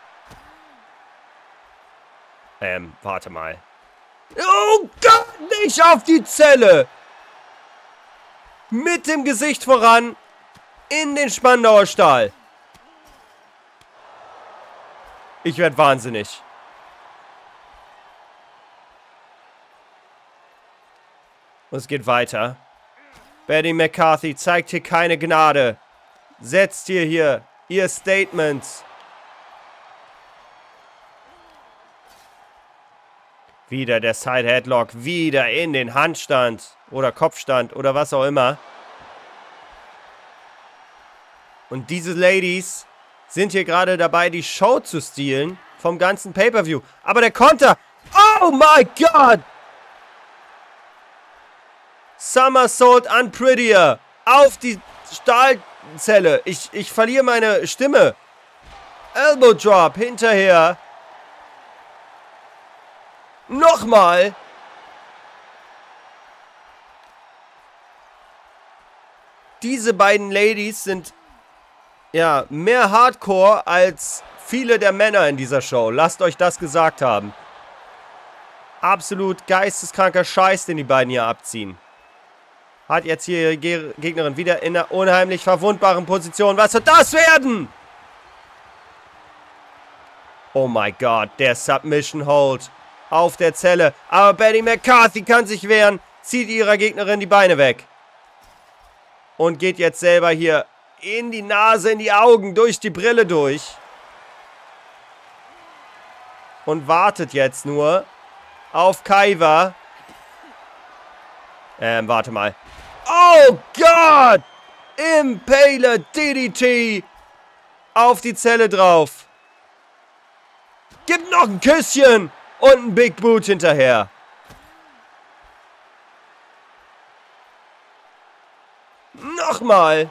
Ähm, warte mal. Oh Gott, nicht auf die Zelle! Mit dem Gesicht voran in den Spandauer Stahl. Ich werde wahnsinnig. Und es geht weiter. Betty McCarthy zeigt hier keine Gnade. Setzt ihr hier ihr Statement. Wieder der Side Headlock. Wieder in den Handstand. Oder Kopfstand. Oder was auch immer. Und diese Ladies sind hier gerade dabei, die Show zu stehlen. Vom ganzen Pay-Per-View. Aber der Konter. Oh my God. Somersault Unprettier. Auf die Stahlzelle. Ich, ich verliere meine Stimme. Elbow Drop hinterher. Nochmal. Diese beiden Ladies sind ja mehr Hardcore als viele der Männer in dieser Show. Lasst euch das gesagt haben. Absolut geisteskranker Scheiß, den die beiden hier abziehen. Hat jetzt hier ihre Gegnerin wieder in einer unheimlich verwundbaren Position. Was wird das werden? Oh mein Gott, der Submission Hold auf der Zelle. Aber Betty McCarthy kann sich wehren, zieht ihrer Gegnerin die Beine weg. Und geht jetzt selber hier in die Nase, in die Augen, durch die Brille durch. Und wartet jetzt nur auf Kaiwa. Ähm, warte mal. Oh Gott! Impaler DDT auf die Zelle drauf. Gib noch ein Küsschen und ein Big Boot hinterher. Nochmal.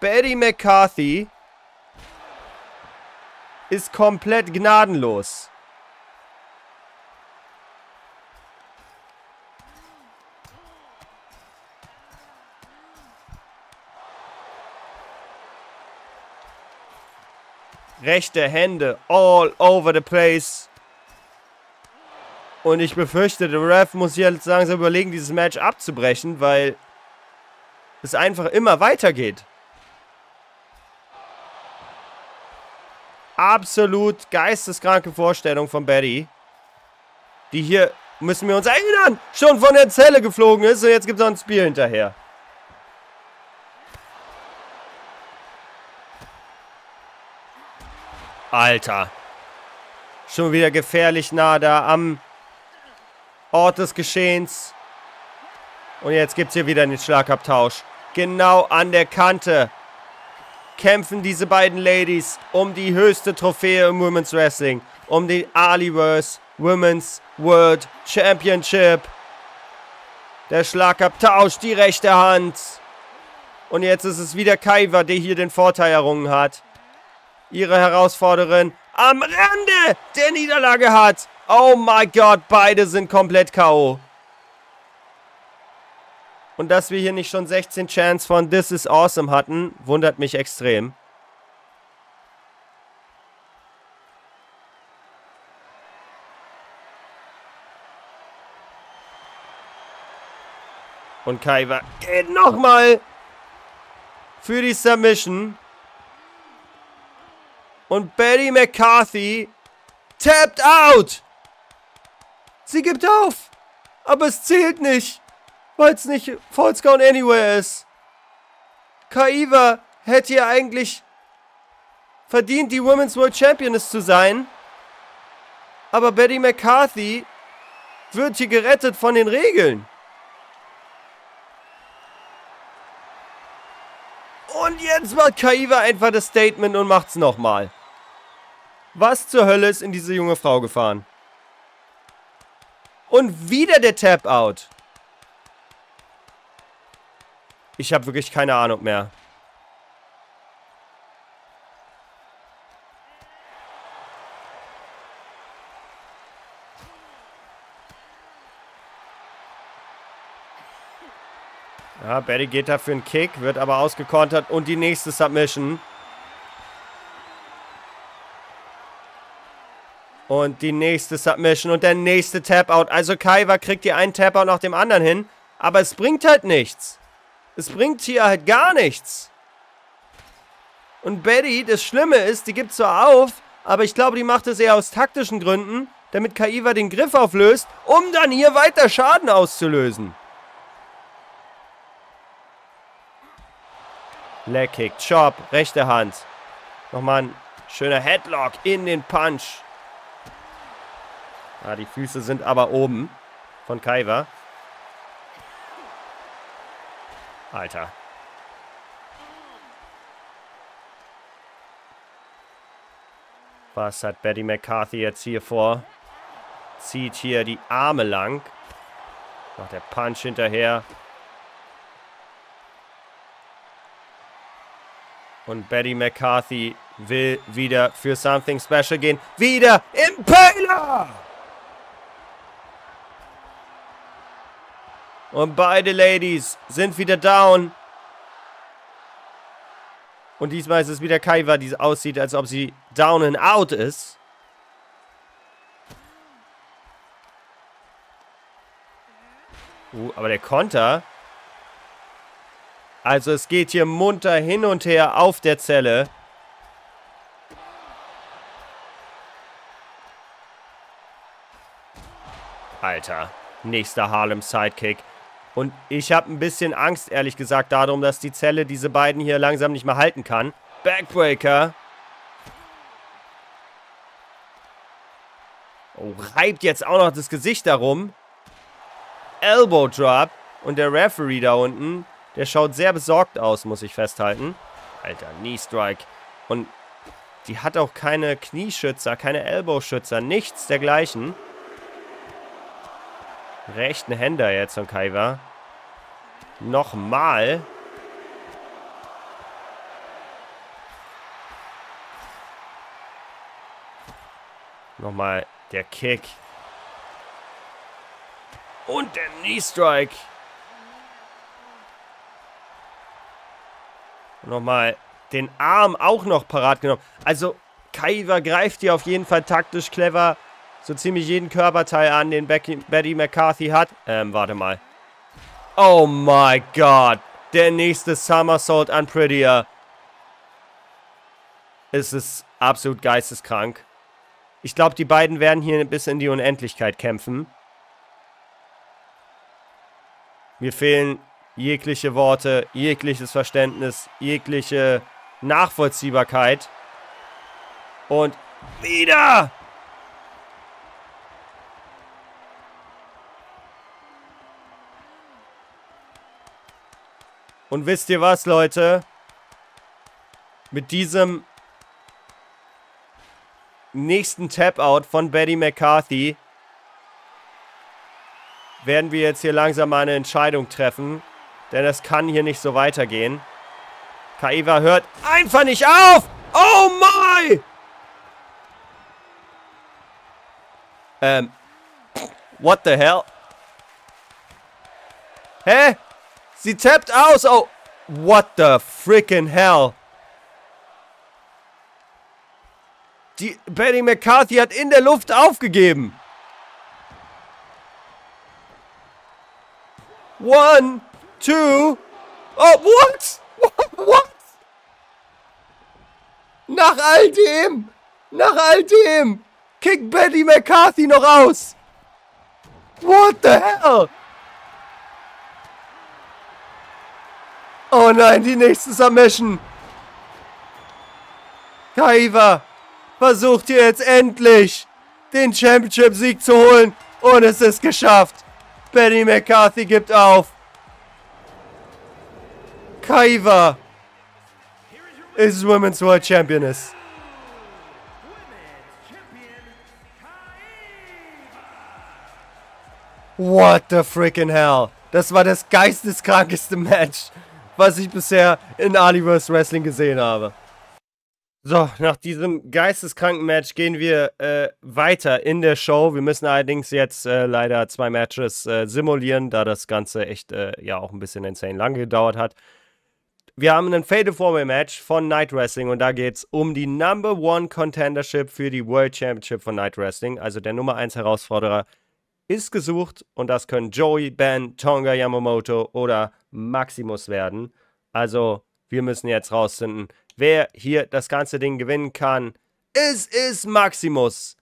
Betty McCarthy ist komplett gnadenlos. rechte Hände all over the place. Und ich befürchte, der Ref muss jetzt langsam überlegen, dieses Match abzubrechen, weil es einfach immer weitergeht. Absolut geisteskranke Vorstellung von Betty. Die hier, müssen wir uns erinnern, schon von der Zelle geflogen ist und jetzt gibt es noch ein Spiel hinterher. Alter. Schon wieder gefährlich nah da am Ort des Geschehens. Und jetzt gibt es hier wieder den Schlagabtausch. Genau an der Kante kämpfen diese beiden Ladies um die höchste Trophäe im Women's Wrestling. Um die Aliverse Women's World Championship. Der Schlagabtausch, die rechte Hand. Und jetzt ist es wieder Kaiva, der hier den Vorteil errungen hat. Ihre Herausforderin am Rande der Niederlage hat. Oh mein Gott, beide sind komplett K.O. Und dass wir hier nicht schon 16 Chance von This is Awesome hatten, wundert mich extrem. Und Kaiwa geht nochmal für die Submission. Und Betty McCarthy tapped out. Sie gibt auf. Aber es zählt nicht weil es nicht False Count Anywhere ist. Kaiva hätte ja eigentlich verdient, die Women's World Championess zu sein. Aber Betty McCarthy wird hier gerettet von den Regeln. Und jetzt macht Kaiva einfach das Statement und macht's nochmal. Was zur Hölle ist in diese junge Frau gefahren? Und wieder der Tap-Out. Ich habe wirklich keine Ahnung mehr. Ja, Betty geht da für einen Kick, wird aber ausgekontert und die nächste Submission. Und die nächste Submission und der nächste Tap-Out. Also Kaiwa kriegt hier einen Tap-Out nach dem anderen hin, aber es bringt halt nichts. Es bringt hier halt gar nichts. Und Betty, das Schlimme ist, die gibt zwar auf, aber ich glaube, die macht es eher aus taktischen Gründen, damit Kaiva den Griff auflöst, um dann hier weiter Schaden auszulösen. Leg Kick, Chop, rechte Hand. Nochmal ein schöner Headlock in den Punch. Ah, die Füße sind aber oben von Kaiva. Alter. Was hat Betty McCarthy jetzt hier vor? Zieht hier die Arme lang. Macht der Punch hinterher. Und Betty McCarthy will wieder für Something Special gehen. Wieder Impaler! Und beide Ladies sind wieder down. Und diesmal ist es wieder Kaiwa, die aussieht, als ob sie down and out ist. Uh, aber der Konter. Also es geht hier munter hin und her auf der Zelle. Alter, nächster Harlem Sidekick. Und ich habe ein bisschen Angst, ehrlich gesagt, darum, dass die Zelle diese beiden hier langsam nicht mehr halten kann. Backbreaker. Oh, reibt jetzt auch noch das Gesicht darum. Elbow Drop. Und der Referee da unten, der schaut sehr besorgt aus, muss ich festhalten. Alter, Knee Strike. Und die hat auch keine Knieschützer, keine Elbow-Schützer, nichts dergleichen rechten Händer jetzt von Kaiwa. Nochmal. Nochmal der Kick. Und der Knee Strike. Nochmal den Arm auch noch parat genommen. Also Kaiwa greift hier auf jeden Fall taktisch clever so ziemlich jeden Körperteil an, den Becky, Betty McCarthy hat. Ähm, warte mal. Oh my God. Der nächste Somersault an Prettier. Es ist absolut geisteskrank. Ich glaube, die beiden werden hier bis in die Unendlichkeit kämpfen. Mir fehlen jegliche Worte, jegliches Verständnis, jegliche Nachvollziehbarkeit. Und wieder! Und wisst ihr was, Leute? Mit diesem nächsten Tap-Out von Betty McCarthy werden wir jetzt hier langsam mal eine Entscheidung treffen. Denn es kann hier nicht so weitergehen. Kaiva hört einfach nicht auf! Oh my! Ähm. What the hell? Hä? Sie tappt aus! Oh! What the freaking hell? Die Betty McCarthy hat in der Luft aufgegeben. One, two. Oh, what? What? Nach all dem, nach all dem, kickt Betty McCarthy noch aus. What the hell? Oh nein, die nächste Submission. Kaiva versucht hier jetzt endlich den Championship-Sieg zu holen. Und es ist geschafft. Betty McCarthy gibt auf. Kaiva ist Women's World Championess. What the freaking hell? Das war das geisteskrankeste Match, was ich bisher in Aliverse Wrestling gesehen habe. So, nach diesem geisteskranken Match gehen wir äh, weiter in der Show. Wir müssen allerdings jetzt äh, leider zwei Matches äh, simulieren, da das Ganze echt äh, ja auch ein bisschen insane lang gedauert hat. Wir haben ein Fatal Four-Way Match von Night Wrestling und da geht es um die Number One Contendership für die World Championship von Night Wrestling. Also der Nummer 1 Herausforderer ist gesucht und das können Joey, Ben, Tonga Yamamoto oder Maximus werden. Also wir müssen jetzt rausfinden, wer hier das ganze Ding gewinnen kann. Es ist Maximus.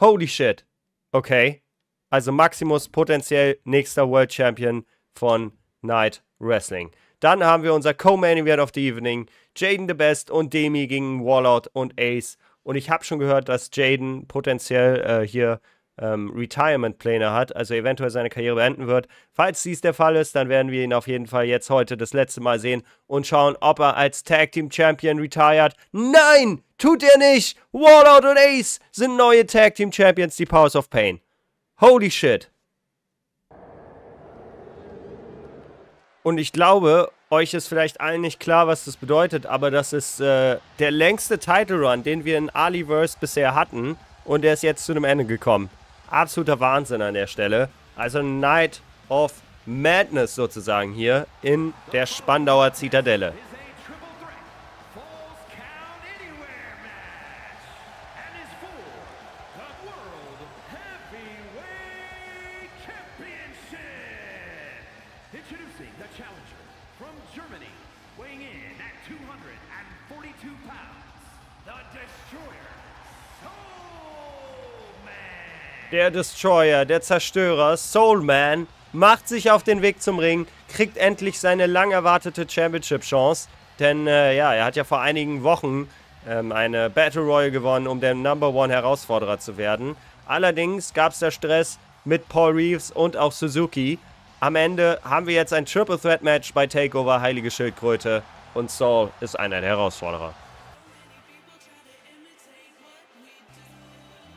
Holy shit. Okay. Also Maximus potenziell nächster World Champion von Night Wrestling. Dann haben wir unser Co-Main Event of the Evening. Jaden the Best und Demi gegen Warlord und Ace. Und ich habe schon gehört, dass Jaden potenziell äh, hier ähm, Retirement-Pläne hat, also eventuell seine Karriere beenden wird. Falls dies der Fall ist, dann werden wir ihn auf jeden Fall jetzt heute das letzte Mal sehen und schauen, ob er als Tag Team Champion retired. Nein, tut er nicht! Warlord und Ace sind neue Tag Team Champions, die Powers of Pain. Holy shit. Und ich glaube, euch ist vielleicht allen nicht klar, was das bedeutet, aber das ist äh, der längste Title Run, den wir in Aliverse bisher hatten. Und der ist jetzt zu einem Ende gekommen. Absoluter Wahnsinn an der Stelle. Also Night of Madness sozusagen hier in der Spandauer Zitadelle. Der Destroyer, der Zerstörer, Soulman, macht sich auf den Weg zum Ring, kriegt endlich seine lang erwartete Championship-Chance. Denn äh, ja, er hat ja vor einigen Wochen ähm, eine Battle Royal gewonnen, um der Number One Herausforderer zu werden. Allerdings gab es da Stress mit Paul Reeves und auch Suzuki. Am Ende haben wir jetzt ein Triple Threat Match bei Takeover Heilige Schildkröte und Saul ist einer der Herausforderer.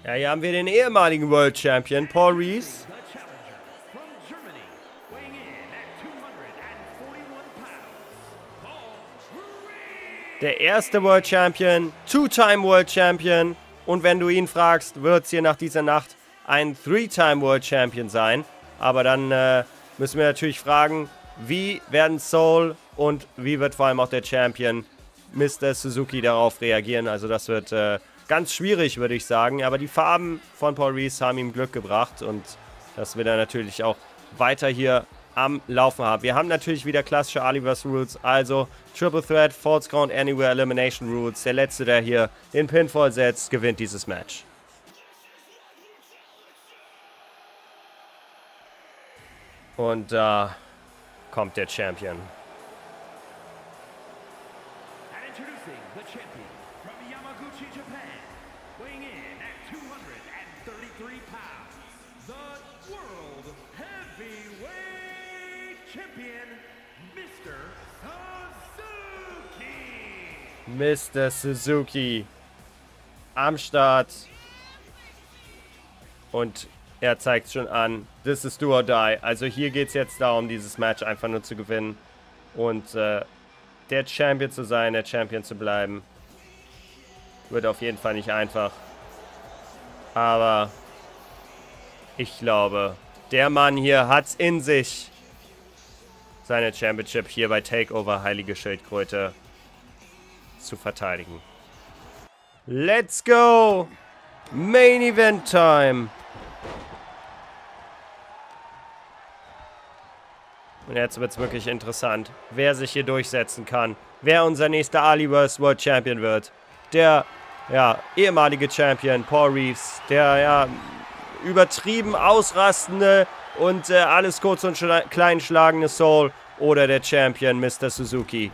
Ja, hier haben wir den ehemaligen World Champion Paul Reeves. The challenger from Germany, weighing in at 241 pounds, Paul Reed. Der erste World Champion, Two-Time World Champion. Und wenn du ihn fragst, wird es hier nach dieser Nacht ein Three-Time World Champion sein. Aber dann äh, müssen wir natürlich fragen, wie werden Soul und wie wird vor allem auch der Champion Mr. Suzuki darauf reagieren. Also das wird äh, ganz schwierig, würde ich sagen. Aber die Farben von Paul Reese haben ihm Glück gebracht und das wird er natürlich auch weiter hier am Laufen haben. Wir haben natürlich wieder klassische Aliverse Rules, also Triple Threat, False Count, Anywhere Elimination Rules. Der letzte, der hier den Pinfall setzt, gewinnt dieses Match. Und da kommt der Champion. Mr. Suzuki am Start. Und er zeigt schon an, this is do or die. Also hier geht es jetzt darum, dieses Match einfach nur zu gewinnen. Und äh, der Champion zu sein, der Champion zu bleiben. Wird auf jeden Fall nicht einfach. Aber ich glaube, der Mann hier hat's in sich. Seine Championship hier bei Takeover Heilige Schildkröte zu verteidigen. Let's go! Main Event Time! Und jetzt wird es wirklich interessant, wer sich hier durchsetzen kann. Wer unser nächster Aliverse World Champion wird. Der ja, ehemalige Champion Paul Reeves. Der ja übertrieben ausrastende und äh, alles kurz und klein schlagende Soul. Oder der Champion Mr. Suzuki.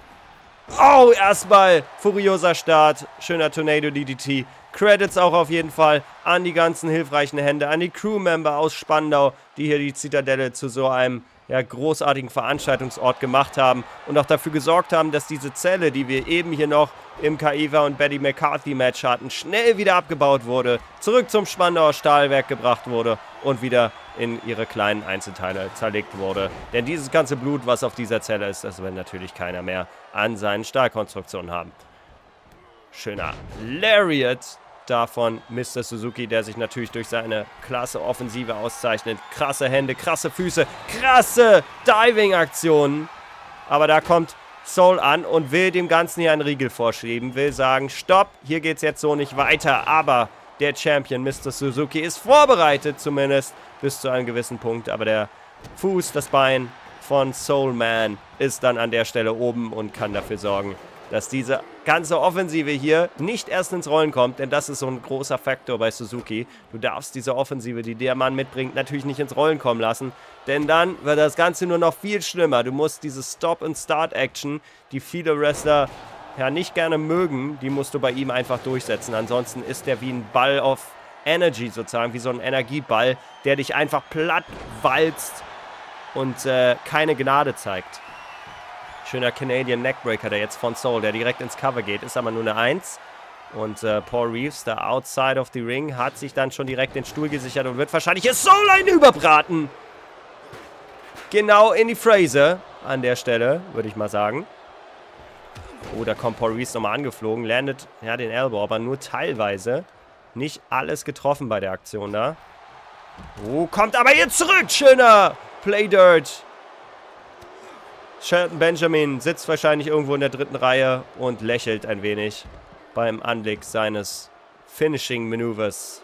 Oh, erstmal furioser Start. Schöner Tornado DDT. Credits auch auf jeden Fall an die ganzen hilfreichen Hände, an die Crewmember aus Spandau, die hier die Zitadelle zu so einem ja, großartigen Veranstaltungsort gemacht haben und auch dafür gesorgt haben, dass diese Zelle, die wir eben hier noch im Kaiva und Betty McCarthy Match hatten, schnell wieder abgebaut wurde, zurück zum Spandauer Stahlwerk gebracht wurde und wieder in ihre kleinen Einzelteile zerlegt wurde. Denn dieses ganze Blut, was auf dieser Zelle ist, das will natürlich keiner mehr an seinen Stahlkonstruktionen haben. Schöner Lariat davon Mr. Suzuki, der sich natürlich durch seine klasse Offensive auszeichnet. Krasse Hände, krasse Füße, krasse Diving-Aktionen. Aber da kommt Soul an und will dem Ganzen hier einen Riegel vorschieben, will sagen, stopp, hier geht's jetzt so nicht weiter. Aber der Champion Mr. Suzuki ist vorbereitet, zumindest bis zu einem gewissen Punkt. Aber der Fuß, das Bein von Soul Man ist dann an der Stelle oben und kann dafür sorgen, dass diese ganze Offensive hier nicht erst ins Rollen kommt, denn das ist so ein großer Faktor bei Suzuki. Du darfst diese Offensive, die der Mann mitbringt, natürlich nicht ins Rollen kommen lassen, denn dann wird das Ganze nur noch viel schlimmer. Du musst diese Stop-and-Start-Action, die viele Wrestler ja nicht gerne mögen, die musst du bei ihm einfach durchsetzen. Ansonsten ist der wie ein Ball of Energy sozusagen, wie so ein Energieball, der dich einfach platt walzt und äh, keine Gnade zeigt. Schöner Canadian Neckbreaker, der jetzt von Soul, der direkt ins Cover geht. Ist aber nur eine 1. Und äh, Paul Reeves, der Outside of the Ring, hat sich dann schon direkt den Stuhl gesichert und wird wahrscheinlich hier Soul einen überbraten. Genau in die Fraser an der Stelle, würde ich mal sagen. Oh, da kommt Paul Reeves nochmal angeflogen. Landet, ja, den Elbow, aber nur teilweise. Nicht alles getroffen bei der Aktion da. Oh, kommt aber jetzt zurück. Schöner Playdirt Shelton Benjamin sitzt wahrscheinlich irgendwo in der dritten Reihe und lächelt ein wenig beim Anblick seines Finishing Maneuvers.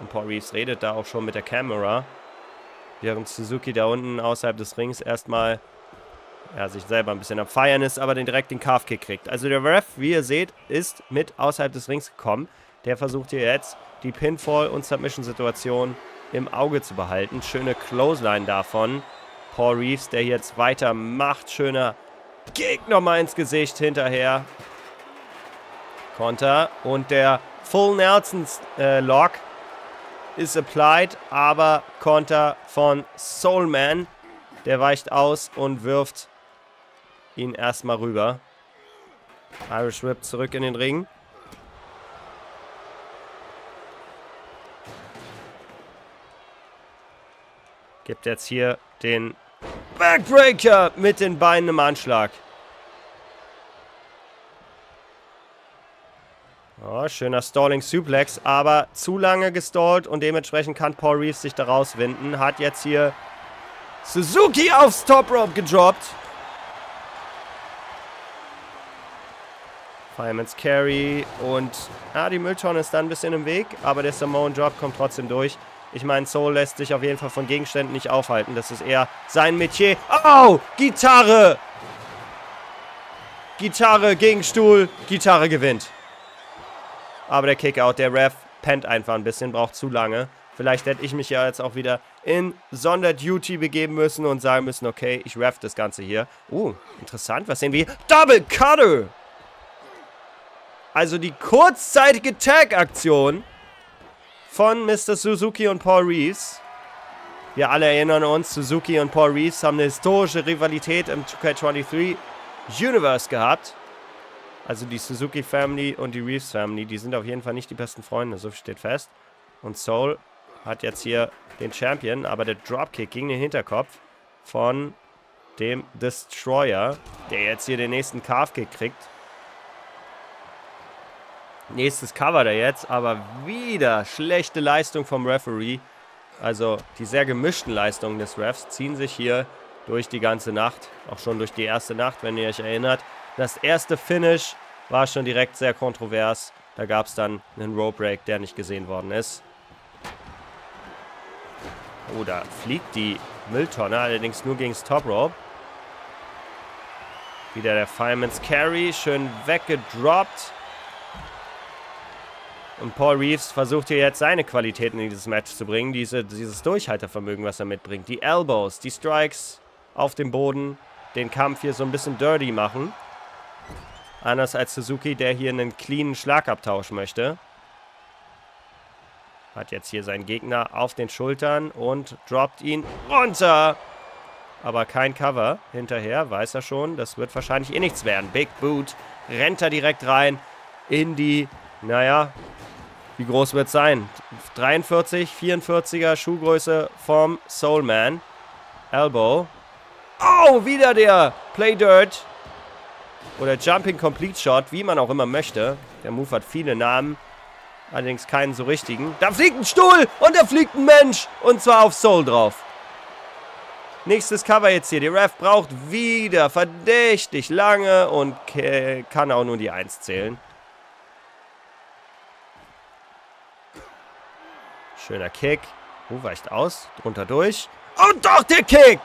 Und Paul Reeves redet da auch schon mit der Kamera, während Suzuki da unten außerhalb des Rings erstmal ja, sich selber ein bisschen am Feiern ist, aber den direkt den Calf-Kick kriegt. Also der Ref, wie ihr seht, ist mit außerhalb des Rings gekommen. Der versucht hier jetzt die Pinfall- und Submission-Situation im Auge zu behalten. Schöne Clothesline davon. Paul Reeves, der jetzt weitermacht. Schöner Kick nochmal ins Gesicht hinterher. Konter. Und der Full Nelson äh, Lock ist applied, aber Konter von Soulman. Der weicht aus und wirft ihn erstmal rüber. Irish Whip zurück in den Ring. Gibt jetzt hier den Backbreaker mit den Beinen im Anschlag. Oh, schöner Stalling Suplex, aber zu lange gestallt und dementsprechend kann Paul Reeves sich da rauswinden. Hat jetzt hier Suzuki aufs Top Rope gedroppt. Fireman's Carry und ja, die Mülltonne ist dann ein bisschen im Weg, aber der Samoan Drop kommt trotzdem durch. Ich meine, Soul lässt sich auf jeden Fall von Gegenständen nicht aufhalten. Das ist eher sein Metier. Oh, Gitarre! Gitarre gegen Stuhl. Gitarre gewinnt. Aber der Kickout, der Ref, pennt einfach ein bisschen, braucht zu lange. Vielleicht hätte ich mich ja jetzt auch wieder in Sonderduty begeben müssen und sagen müssen, okay, ich ref das Ganze hier. Uh, interessant, was sehen wir hier? Double Cutter! Also die kurzzeitige Tag-Aktion von Mr. Suzuki und Paul Reeves Wir alle erinnern uns, Suzuki und Paul Reeves haben eine historische Rivalität im 2K23 Universe gehabt. Also die Suzuki Family und die Reeves Family, die sind auf jeden Fall nicht die besten Freunde, so steht fest. Und Soul hat jetzt hier den Champion, aber der Dropkick gegen den Hinterkopf von dem Destroyer, der jetzt hier den nächsten Calf-Kick kriegt. Nächstes Cover da jetzt, aber wieder schlechte Leistung vom Referee. Also die sehr gemischten Leistungen des Refs ziehen sich hier durch die ganze Nacht, auch schon durch die erste Nacht, wenn ihr euch erinnert. Das erste Finish war schon direkt sehr kontrovers. Da gab es dann einen Rope Break, der nicht gesehen worden ist. Oh, da fliegt die Mülltonne, allerdings nur gegen das Top Rope. Wieder der Fireman's Carry, schön weggedroppt. Und Paul Reeves versucht hier jetzt seine Qualitäten in dieses Match zu bringen. Diese, dieses Durchhaltevermögen, was er mitbringt. Die Elbows, die Strikes auf dem Boden. Den Kampf hier so ein bisschen dirty machen. Anders als Suzuki, der hier einen cleanen Schlagabtausch möchte. Hat jetzt hier seinen Gegner auf den Schultern und droppt ihn runter. Aber kein Cover hinterher, weiß er schon. Das wird wahrscheinlich eh nichts werden. Big Boot rennt er direkt rein in die, naja, wie groß wird es sein? 43, 44er Schuhgröße vom Soulman. Elbow. Oh, wieder der Play Dirt. Oder Jumping Complete Shot, wie man auch immer möchte. Der Move hat viele Namen. Allerdings keinen so richtigen. Da fliegt ein Stuhl und da fliegt ein Mensch. Und zwar auf Soul drauf. Nächstes Cover jetzt hier. Die Ref braucht wieder verdächtig lange und kann auch nur die 1 zählen. Schöner Kick. Oh, weicht aus. Drunter durch. Und doch der Kick!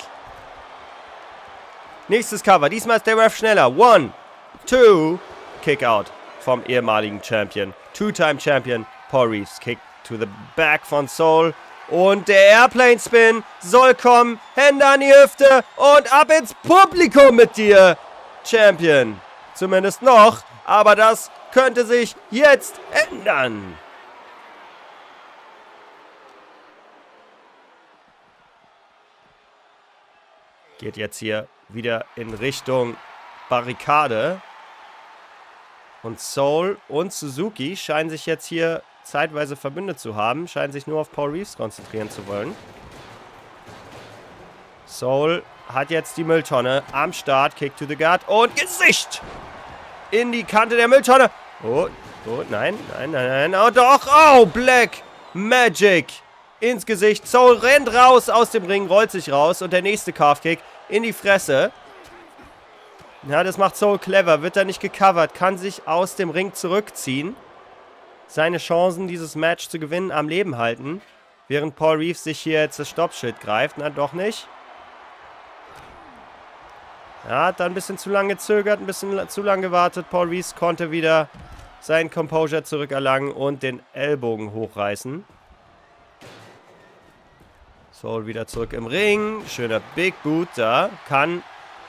Nächstes Cover. Diesmal ist der Ref schneller. One, two, Kick out vom ehemaligen Champion. Two-Time Champion Paul Reeves. Kick to the back von Soul. Und der Airplane Spin soll kommen. Hände an die Hüfte und ab ins Publikum mit dir, Champion. Zumindest noch, aber das könnte sich jetzt ändern. Geht jetzt hier wieder in Richtung Barrikade. Und Soul und Suzuki scheinen sich jetzt hier zeitweise verbündet zu haben, scheinen sich nur auf Paul Reeves konzentrieren zu wollen. Soul hat jetzt die Mülltonne am Start. Kick to the guard und Gesicht in die Kante der Mülltonne. Oh, oh, nein, nein, nein, nein. Oh, doch. Oh, Black Magic ins Gesicht. Soul rennt raus aus dem Ring, rollt sich raus und der nächste Calf-Kick in die Fresse. Ja, das macht Soul clever. Wird er nicht gecovert, kann sich aus dem Ring zurückziehen seine Chancen, dieses Match zu gewinnen, am Leben halten. Während Paul Reeves sich hier jetzt das Stoppschild greift. Na, doch nicht. Er hat da ein bisschen zu lange gezögert, ein bisschen zu lange gewartet. Paul Reeves konnte wieder seinen Composure zurückerlangen und den Ellbogen hochreißen. Soul wieder zurück im Ring. Schöner Big Boot da. Kann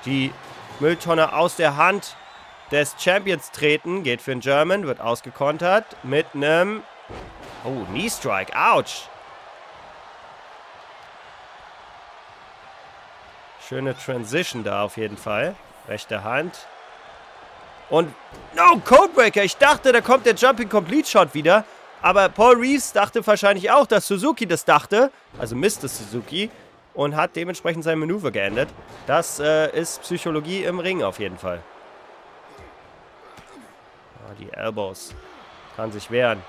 die Mülltonne aus der Hand des Champions treten. Geht für den German, wird ausgekontert mit einem... Oh, Knee Strike. Ouch. Schöne Transition da auf jeden Fall. Rechte Hand. Und... No, Codebreaker. Ich dachte, da kommt der Jumping Complete Shot wieder. Aber Paul Reeves dachte wahrscheinlich auch, dass Suzuki das dachte. Also Mr. Suzuki. Und hat dementsprechend sein Manöver geendet. Das äh, ist Psychologie im Ring auf jeden Fall. Ah, die Elbows. Kann sich wehren.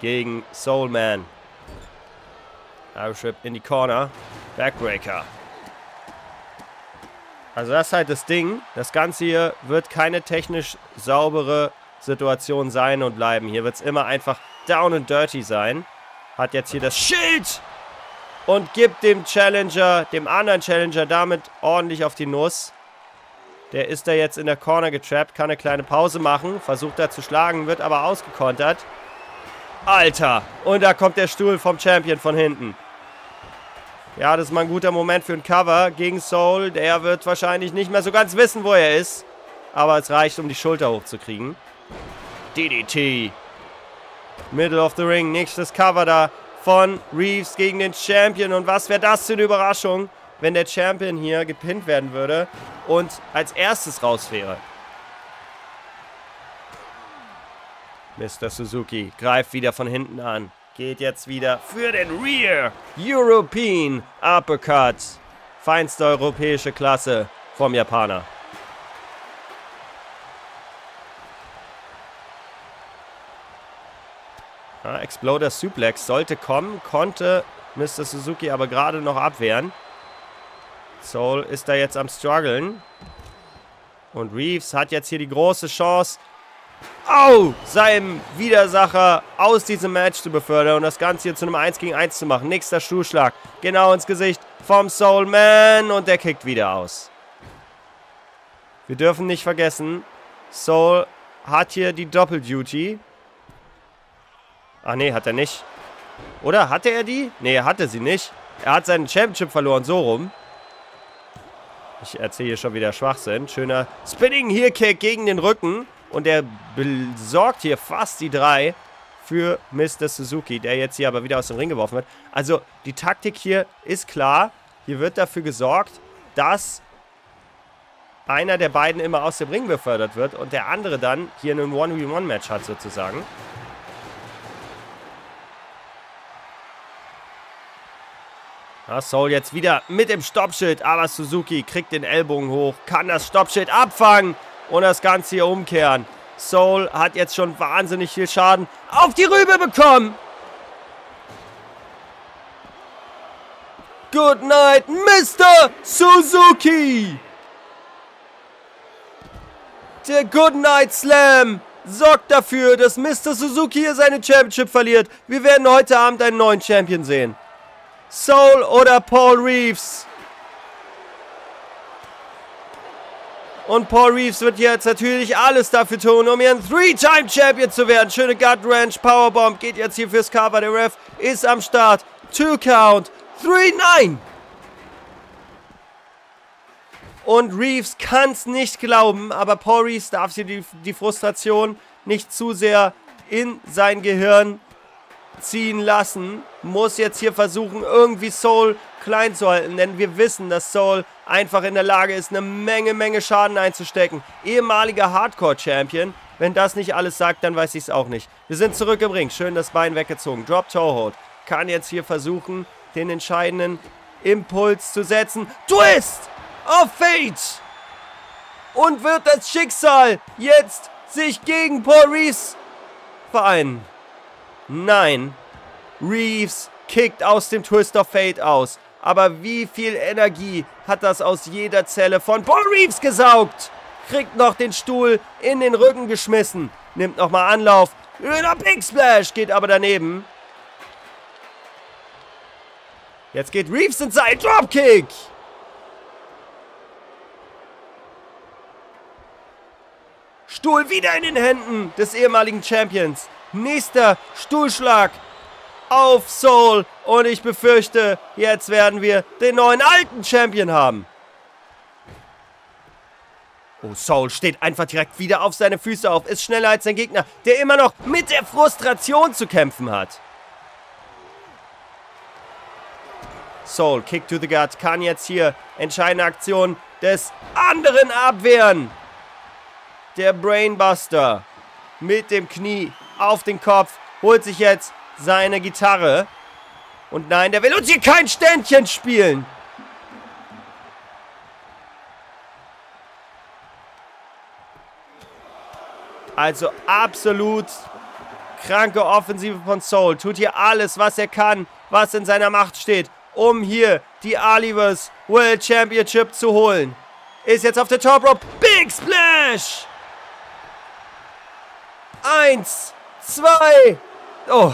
Gegen Soulman. Irish Whip in die Corner. Backbreaker. Also das ist halt das Ding. Das Ganze hier wird keine technisch saubere Situation sein und bleiben. Hier wird es immer einfach down and dirty sein. Hat jetzt hier das Schild und gibt dem Challenger, dem anderen Challenger damit ordentlich auf die Nuss. Der ist da jetzt in der Corner getrappt, kann eine kleine Pause machen, versucht da zu schlagen, wird aber ausgekontert. Alter, und da kommt der Stuhl vom Champion von hinten. Ja, das ist mal ein guter Moment für ein Cover gegen Soul. Der wird wahrscheinlich nicht mehr so ganz wissen, wo er ist. Aber es reicht, um die Schulter hochzukriegen. DDT. Middle of the Ring, nächstes Cover da von Reeves gegen den Champion. Und was wäre das für eine Überraschung, wenn der Champion hier gepinnt werden würde und als erstes raus wäre. Mr. Suzuki greift wieder von hinten an. Geht jetzt wieder für den Rear European Uppercut. Feinste europäische Klasse vom Japaner. Ja, Exploder Suplex sollte kommen, konnte Mr. Suzuki aber gerade noch abwehren. Soul ist da jetzt am struggeln. Und Reeves hat jetzt hier die große Chance, au, seinem Widersacher aus diesem Match zu befördern und das Ganze hier zu einem 1 gegen 1 zu machen. Nächster Stuhlschlag, genau ins Gesicht vom Soul Man und der kickt wieder aus. Wir dürfen nicht vergessen, Soul hat hier die Doppelduty. Ach nee, hat er nicht. Oder? Hatte er die? Nee, er hatte sie nicht. Er hat seinen Championship verloren, so rum. Ich erzähle hier schon wieder Schwachsinn. Schöner Spinning Heel Kick gegen den Rücken. Und er besorgt hier fast die drei für Mr. Suzuki, der jetzt hier aber wieder aus dem Ring geworfen wird. Also die Taktik hier ist klar. Hier wird dafür gesorgt, dass einer der beiden immer aus dem Ring befördert wird und der andere dann hier einen 1v1-Match hat sozusagen. Soul jetzt wieder mit dem Stoppschild, aber Suzuki kriegt den Ellbogen hoch, kann das Stoppschild abfangen und das Ganze hier umkehren. Soul hat jetzt schon wahnsinnig viel Schaden auf die Rübe bekommen. Good night, Mr. Suzuki. Der Good Night Slam sorgt dafür, dass Mr. Suzuki hier seine Championship verliert. Wir werden heute Abend einen neuen Champion sehen. Soul oder Paul Reeves? Und Paul Reeves wird jetzt natürlich alles dafür tun, um ihren Three-Time-Champion zu werden. Schöne Gut Ranch, Powerbomb, geht jetzt hier fürs Cover. Der Ref ist am Start. Two Count, Three, Nine. Und Reeves kann es nicht glauben, aber Paul Reeves darf hier die, die Frustration nicht zu sehr in sein Gehirn ziehen lassen. Muss jetzt hier versuchen, irgendwie Soul klein zu halten, denn wir wissen, dass Soul einfach in der Lage ist, eine Menge, Menge Schaden einzustecken. Ehemaliger Hardcore-Champion. Wenn das nicht alles sagt, dann weiß ich es auch nicht. Wir sind zurück im Ring. Schön das Bein weggezogen. Drop Toe Hold. Kann jetzt hier versuchen, den entscheidenden Impuls zu setzen. Twist of Fate! Und wird das Schicksal jetzt sich gegen Paul Reeves vereinen? Nein. Reeves kickt aus dem Twist of Fate aus. Aber wie viel Energie hat das aus jeder Zelle von Paul Reeves gesaugt? Kriegt noch den Stuhl in den Rücken geschmissen. Nimmt nochmal Anlauf. Schöner Big Splash geht aber daneben. Jetzt geht Reeves in seinen Dropkick. Stuhl wieder in den Händen des ehemaligen Champions. Nächster Stuhlschlag auf Soul. Und ich befürchte, jetzt werden wir den neuen alten Champion haben. Oh, Soul steht einfach direkt wieder auf seine Füße auf, ist schneller als sein Gegner, der immer noch mit der Frustration zu kämpfen hat. Soul, Kick to the Gut, kann jetzt hier entscheidende Aktion des anderen abwehren. Der Brainbuster mit dem Knie auf den Kopf holt sich jetzt seine Gitarre. Und nein, der will uns hier kein Ständchen spielen. Also absolut kranke Offensive von Soul. Tut hier alles, was er kann, was in seiner Macht steht, um hier die Alivers World Championship zu holen. Ist jetzt auf der Top Rope. Big Splash! Eins, zwei. Oh,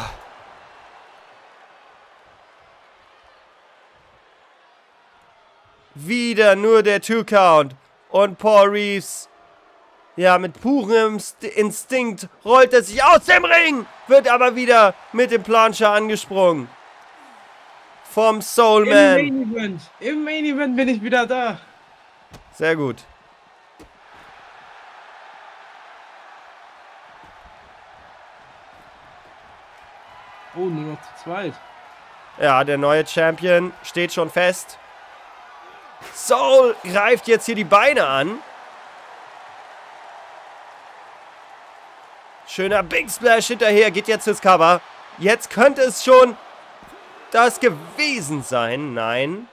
Wieder nur der Two-Count. Und Paul Reeves, ja, mit purem Instinkt rollt er sich aus dem Ring, wird aber wieder mit dem Planscher angesprungen. Vom Soulman. Im Main Event. Im Main Event bin ich wieder da. Sehr gut. Oh, nur noch zu zweit. Ja, der neue Champion steht schon fest. Soul greift jetzt hier die Beine an. Schöner Big Splash hinterher, geht jetzt ins Cover. Jetzt könnte es schon das gewesen sein. Nein.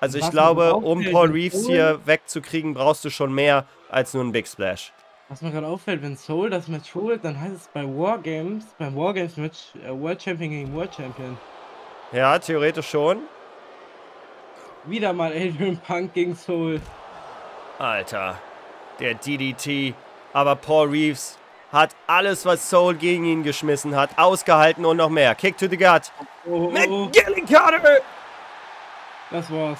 Also ich Was glaube, um Paul Reeves hier wegzukriegen, brauchst du schon mehr als nur einen Big Splash. Was mir gerade auffällt, wenn Soul das Match holt, dann heißt es bei Wargames, beim Wargames Match äh, World Champion gegen World Champion. Ja, theoretisch schon. Wieder mal Adrian Punk gegen Soul. Alter, der DDT. Aber Paul Reeves hat alles, was Soul gegen ihn geschmissen hat, ausgehalten und noch mehr. Kick to the gut. Oh, oh, oh, McGillicuddy das war's.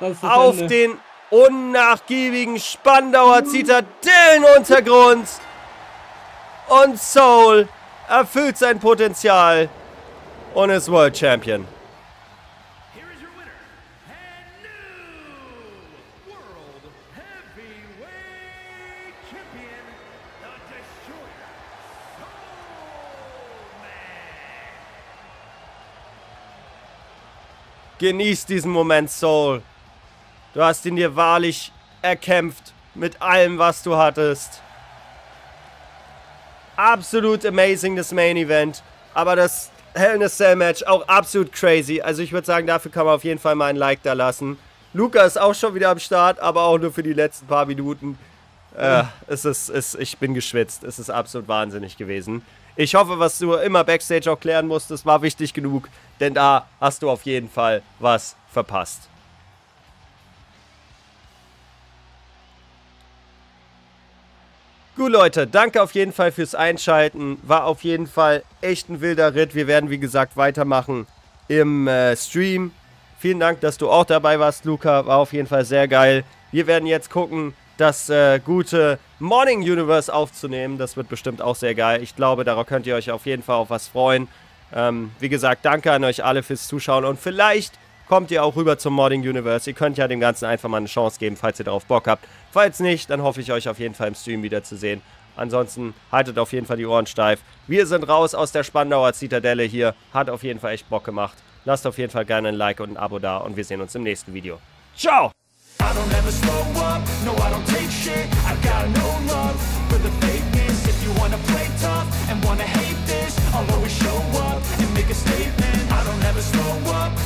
Das ist das auf Ende. den unnachgiebigen Spandauer Zitadellenuntergrund. Und Soul erfüllt sein Potenzial und ist World Champion. Here is your winner and new World Heavyweight Champion, the Destroyer, Soul Man. Genieß diesen Moment, Soul. Du hast ihn dir wahrlich erkämpft mit allem, was du hattest. Absolut amazing, das Main Event. Aber das Hell in a Cell Match auch absolut crazy. Also ich würde sagen, dafür kann man auf jeden Fall mal ein Like da lassen. Luca ist auch schon wieder am Start, aber auch nur für die letzten paar Minuten. Äh, es ist, es, ich bin geschwitzt. Es ist absolut wahnsinnig gewesen. Ich hoffe, was du immer Backstage auch klären musstest, war wichtig genug, denn da hast du auf jeden Fall was verpasst. Gut, Leute, danke auf jeden Fall fürs Einschalten. War auf jeden Fall echt ein wilder Ritt. Wir werden, wie gesagt, weitermachen im äh, Stream. Vielen Dank, dass du auch dabei warst, Luca. War auf jeden Fall sehr geil. Wir werden jetzt gucken, das äh, gute Morning Universe aufzunehmen. Das wird bestimmt auch sehr geil. Ich glaube, darauf könnt ihr euch auf jeden Fall auf was freuen. Ähm, wie gesagt, danke an euch alle fürs Zuschauen und vielleicht kommt ihr auch rüber zum Modding Universe. Ihr könnt ja dem Ganzen einfach mal eine Chance geben, falls ihr darauf Bock habt. Falls nicht, dann hoffe ich euch auf jeden Fall im Stream wiederzusehen. Ansonsten haltet auf jeden Fall die Ohren steif. Wir sind raus aus der Spandauer Zitadelle hier. Hat auf jeden Fall echt Bock gemacht. Lasst auf jeden Fall gerne ein Like und ein Abo da und wir sehen uns im nächsten Video. Ciao! I don't ever slow up,